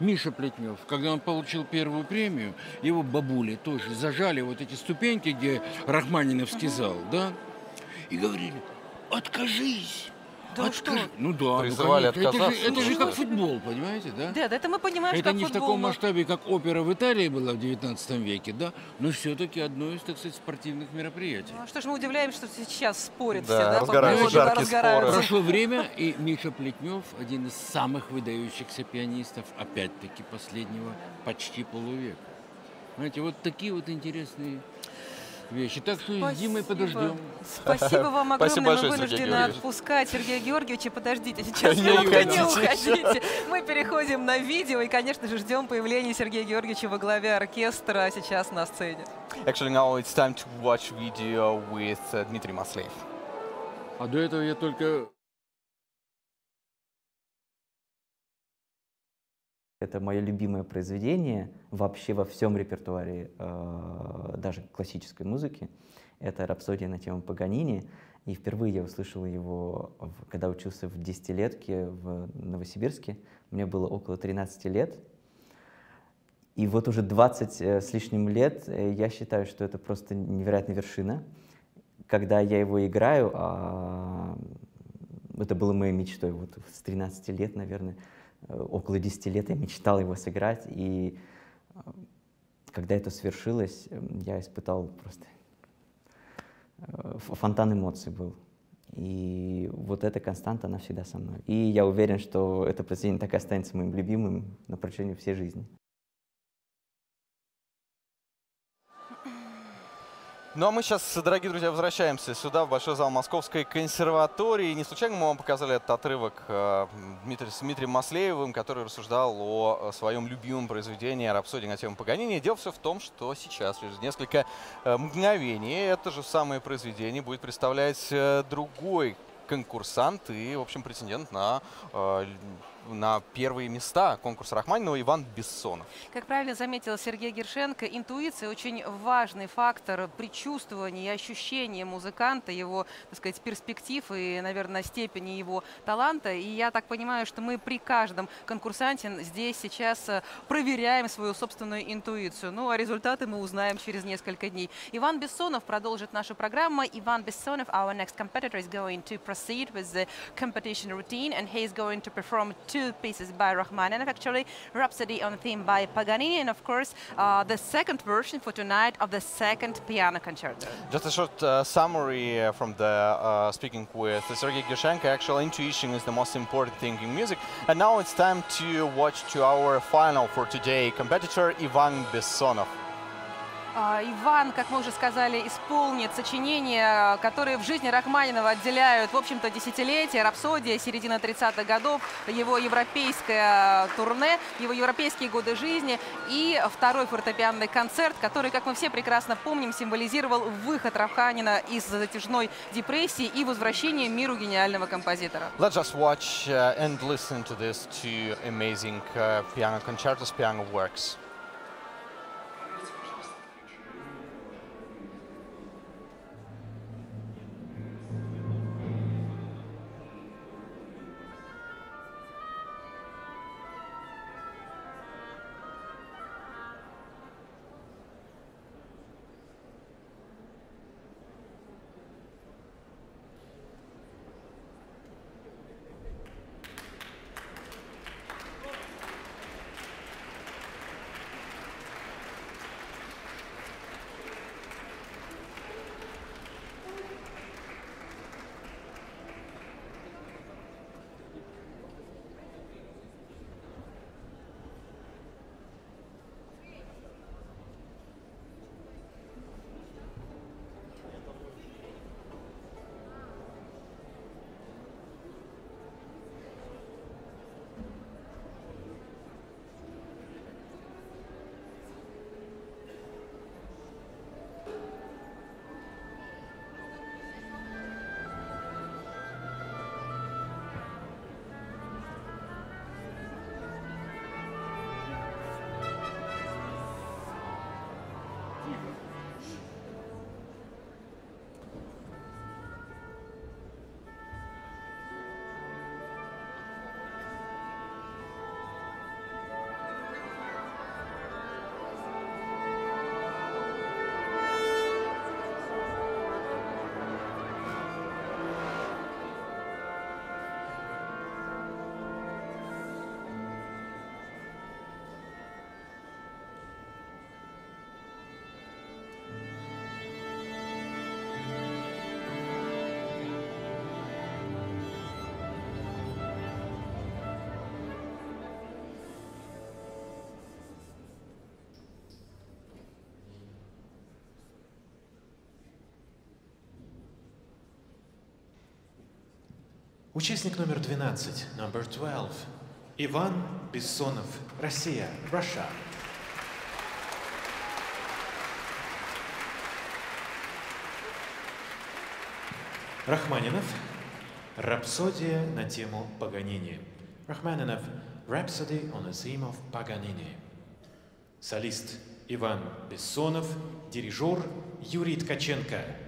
Миша Плетнев, когда он получил первую премию, его бабули тоже зажали вот эти ступеньки, где Рахманиновский зал, да, и говорили, откажись.
Да
откажи».
что?
Ну да,
Призывали
ну, конечно. это, же,
отказаться.
это же
Ну,
как футбол, понимаете, да?
Да, да, это мы понимаем,
Это
что
не
как
в
футбол,
таком
но-
масштабе, как опера в Италии была в 19 веке, да, но все-таки одно из, так сказать, спортивных мероприятий.
Ну, а что ж мы удивляемся, что сейчас спорят
Да,
все, да? по
разгораются жаркие
разгораются.
споры.
Прошло время, и Миша Плетнев, один из самых выдающихся пианистов, опять-таки, последнего почти полувека. Знаете, вот такие вот интересные вещи. Так что с Димой подождем.
Спасибо вам огромное.
Спасибо большое,
Мы
Сергей
вынуждены
Георгиевич.
отпускать Сергея Георгиевича. Подождите, сейчас
Не
минутку, не
уходите.
уходите. Мы переходим на видео и, конечно же, ждем появления Сергея Георгиевича во главе оркестра сейчас на сцене.
Actually, now it's time to watch video with uh, Dmitry Maslev.
А до этого я только
Это мое любимое произведение вообще во всем репертуаре, э, даже классической музыки. Это «Рапсодия на тему Паганини». И впервые я услышал его, когда учился в десятилетке в Новосибирске. Мне было около 13 лет. И вот уже 20 э, с лишним лет э, я считаю, что это просто невероятная вершина. Когда я его играю, а, это было моей мечтой. Вот с 13 лет, наверное, около 10 лет я мечтал его сыграть. И э, когда это свершилось, э, я испытал просто э, фонтан эмоций был. И вот эта константа, она всегда со мной. И я уверен, что это произведение так и останется моим любимым на протяжении всей жизни.
Ну а мы сейчас, дорогие друзья, возвращаемся сюда, в Большой зал Московской консерватории. Не случайно мы вам показали этот отрывок э, Дмитрия, с Дмитрием Маслеевым, который рассуждал о, своем любимом произведении «Рапсодия на тему Паганини». Дело все в том, что сейчас, через несколько э, мгновений, это же самое произведение будет представлять э, другой конкурсант и, в общем, претендент на, на первые места конкурса Рахманинова Иван Бессонов.
Как правильно заметил Сергей Гершенко, интуиция очень важный фактор предчувствования и ощущения музыканта, его, так сказать, перспектив и, наверное, степени его таланта. И я так понимаю, что мы при каждом конкурсанте здесь сейчас э, проверяем свою собственную интуицию. Ну, а результаты мы узнаем через несколько дней. Иван Бессонов продолжит нашу программу. Иван Бессонов, our next competitor, is going to proceed with the competition routine and he is going to perform two pieces by Rachmaninoff, actually, Rhapsody on theme by Paganini, and of course, uh, the second version for tonight of the second piano concerto.
Just a short uh, summary uh, from the uh, speaking with Sergei Gershenko. Actual intuition is the most important thing in music. And now it's time to watch to our final for today competitor Ivan Bessonov.
А, Иван, как мы уже сказали, исполнит сочинения, которые в жизни Рахманинова отделяют, в общем-то, десятилетия. «Рапсодия», середина 30-х годов, его европейское турне, его европейские годы жизни и второй фортепианный концерт, который, как мы все прекрасно помним, символизировал выход Рахманина из затяжной депрессии и возвращение миру гениального композитора.
Let's just watch uh, and listen to these two amazing uh, piano concertos, piano works.
Участник номер 12, number 12, Иван Бессонов, Россия, Russia. Рахманинов, Рапсодия на тему Паганини. Рахманинов, Rhapsody on a theme of Paganini. Солист Иван Бессонов, дирижер Юрий Ткаченко.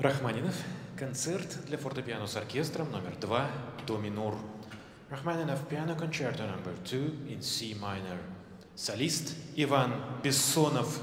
Рахманинов. Концерт для фортепиано с оркестром номер два до минор. Рахманинов Piano Concerto number two in C minor. Солист Иван Бессонов.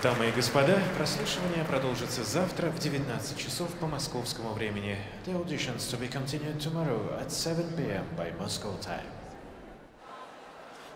Дамы и господа, прослушивание продолжится завтра в 19 часов по московскому времени. The auditions to be continued tomorrow at 7 p.m. by Moscow time.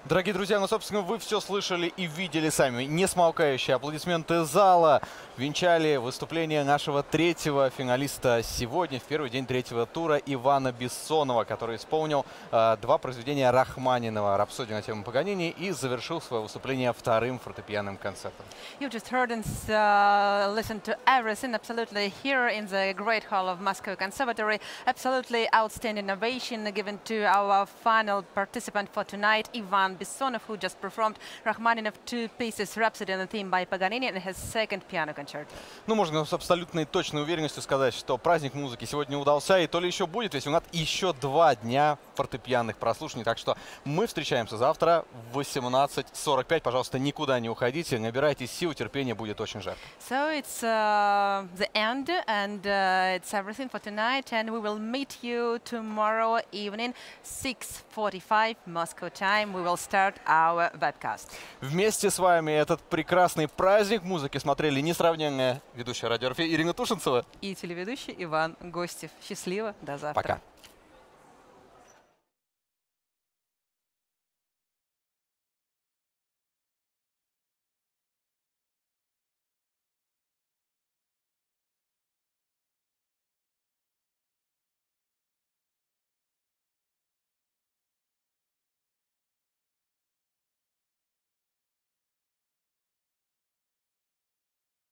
Дорогие друзья, ну, собственно, вы все слышали и видели сами. Несмолкающие аплодисменты зала венчали выступление нашего третьего финалиста сегодня, в первый день третьего тура, Ивана Бессонова, который исполнил э, два произведения Рахманинова «Рапсодию на тему Паганини» и завершил свое выступление вторым фортепианным концертом.
You just heard and uh, listened to everything absolutely here in the Great Hall of Moscow Conservatory. Absolutely outstanding ovation given to our final participant for tonight, Ivan Bessonov, who just performed Rachmaninoff two pieces Rhapsody on the theme by Paganini and his second piano concert.
Ну, можно с абсолютной точной уверенностью сказать, что праздник музыки сегодня удался, и то ли еще будет, если у нас еще два дня фортепианных прослушаний. Так что мы встречаемся завтра в 18.45. Пожалуйста, никуда не уходите, набирайтесь сил, терпение будет очень жарко.
So it's uh, the end and uh, it's everything for tonight and we will meet you tomorrow evening 6.45 Moscow time. We will start our webcast.
Вместе с вами этот прекрасный праздник музыки смотрели несравненная ведущая радио Ирина Тушинцева.
И телеведущий Иван Гостев. Счастливо, до завтра.
Пока.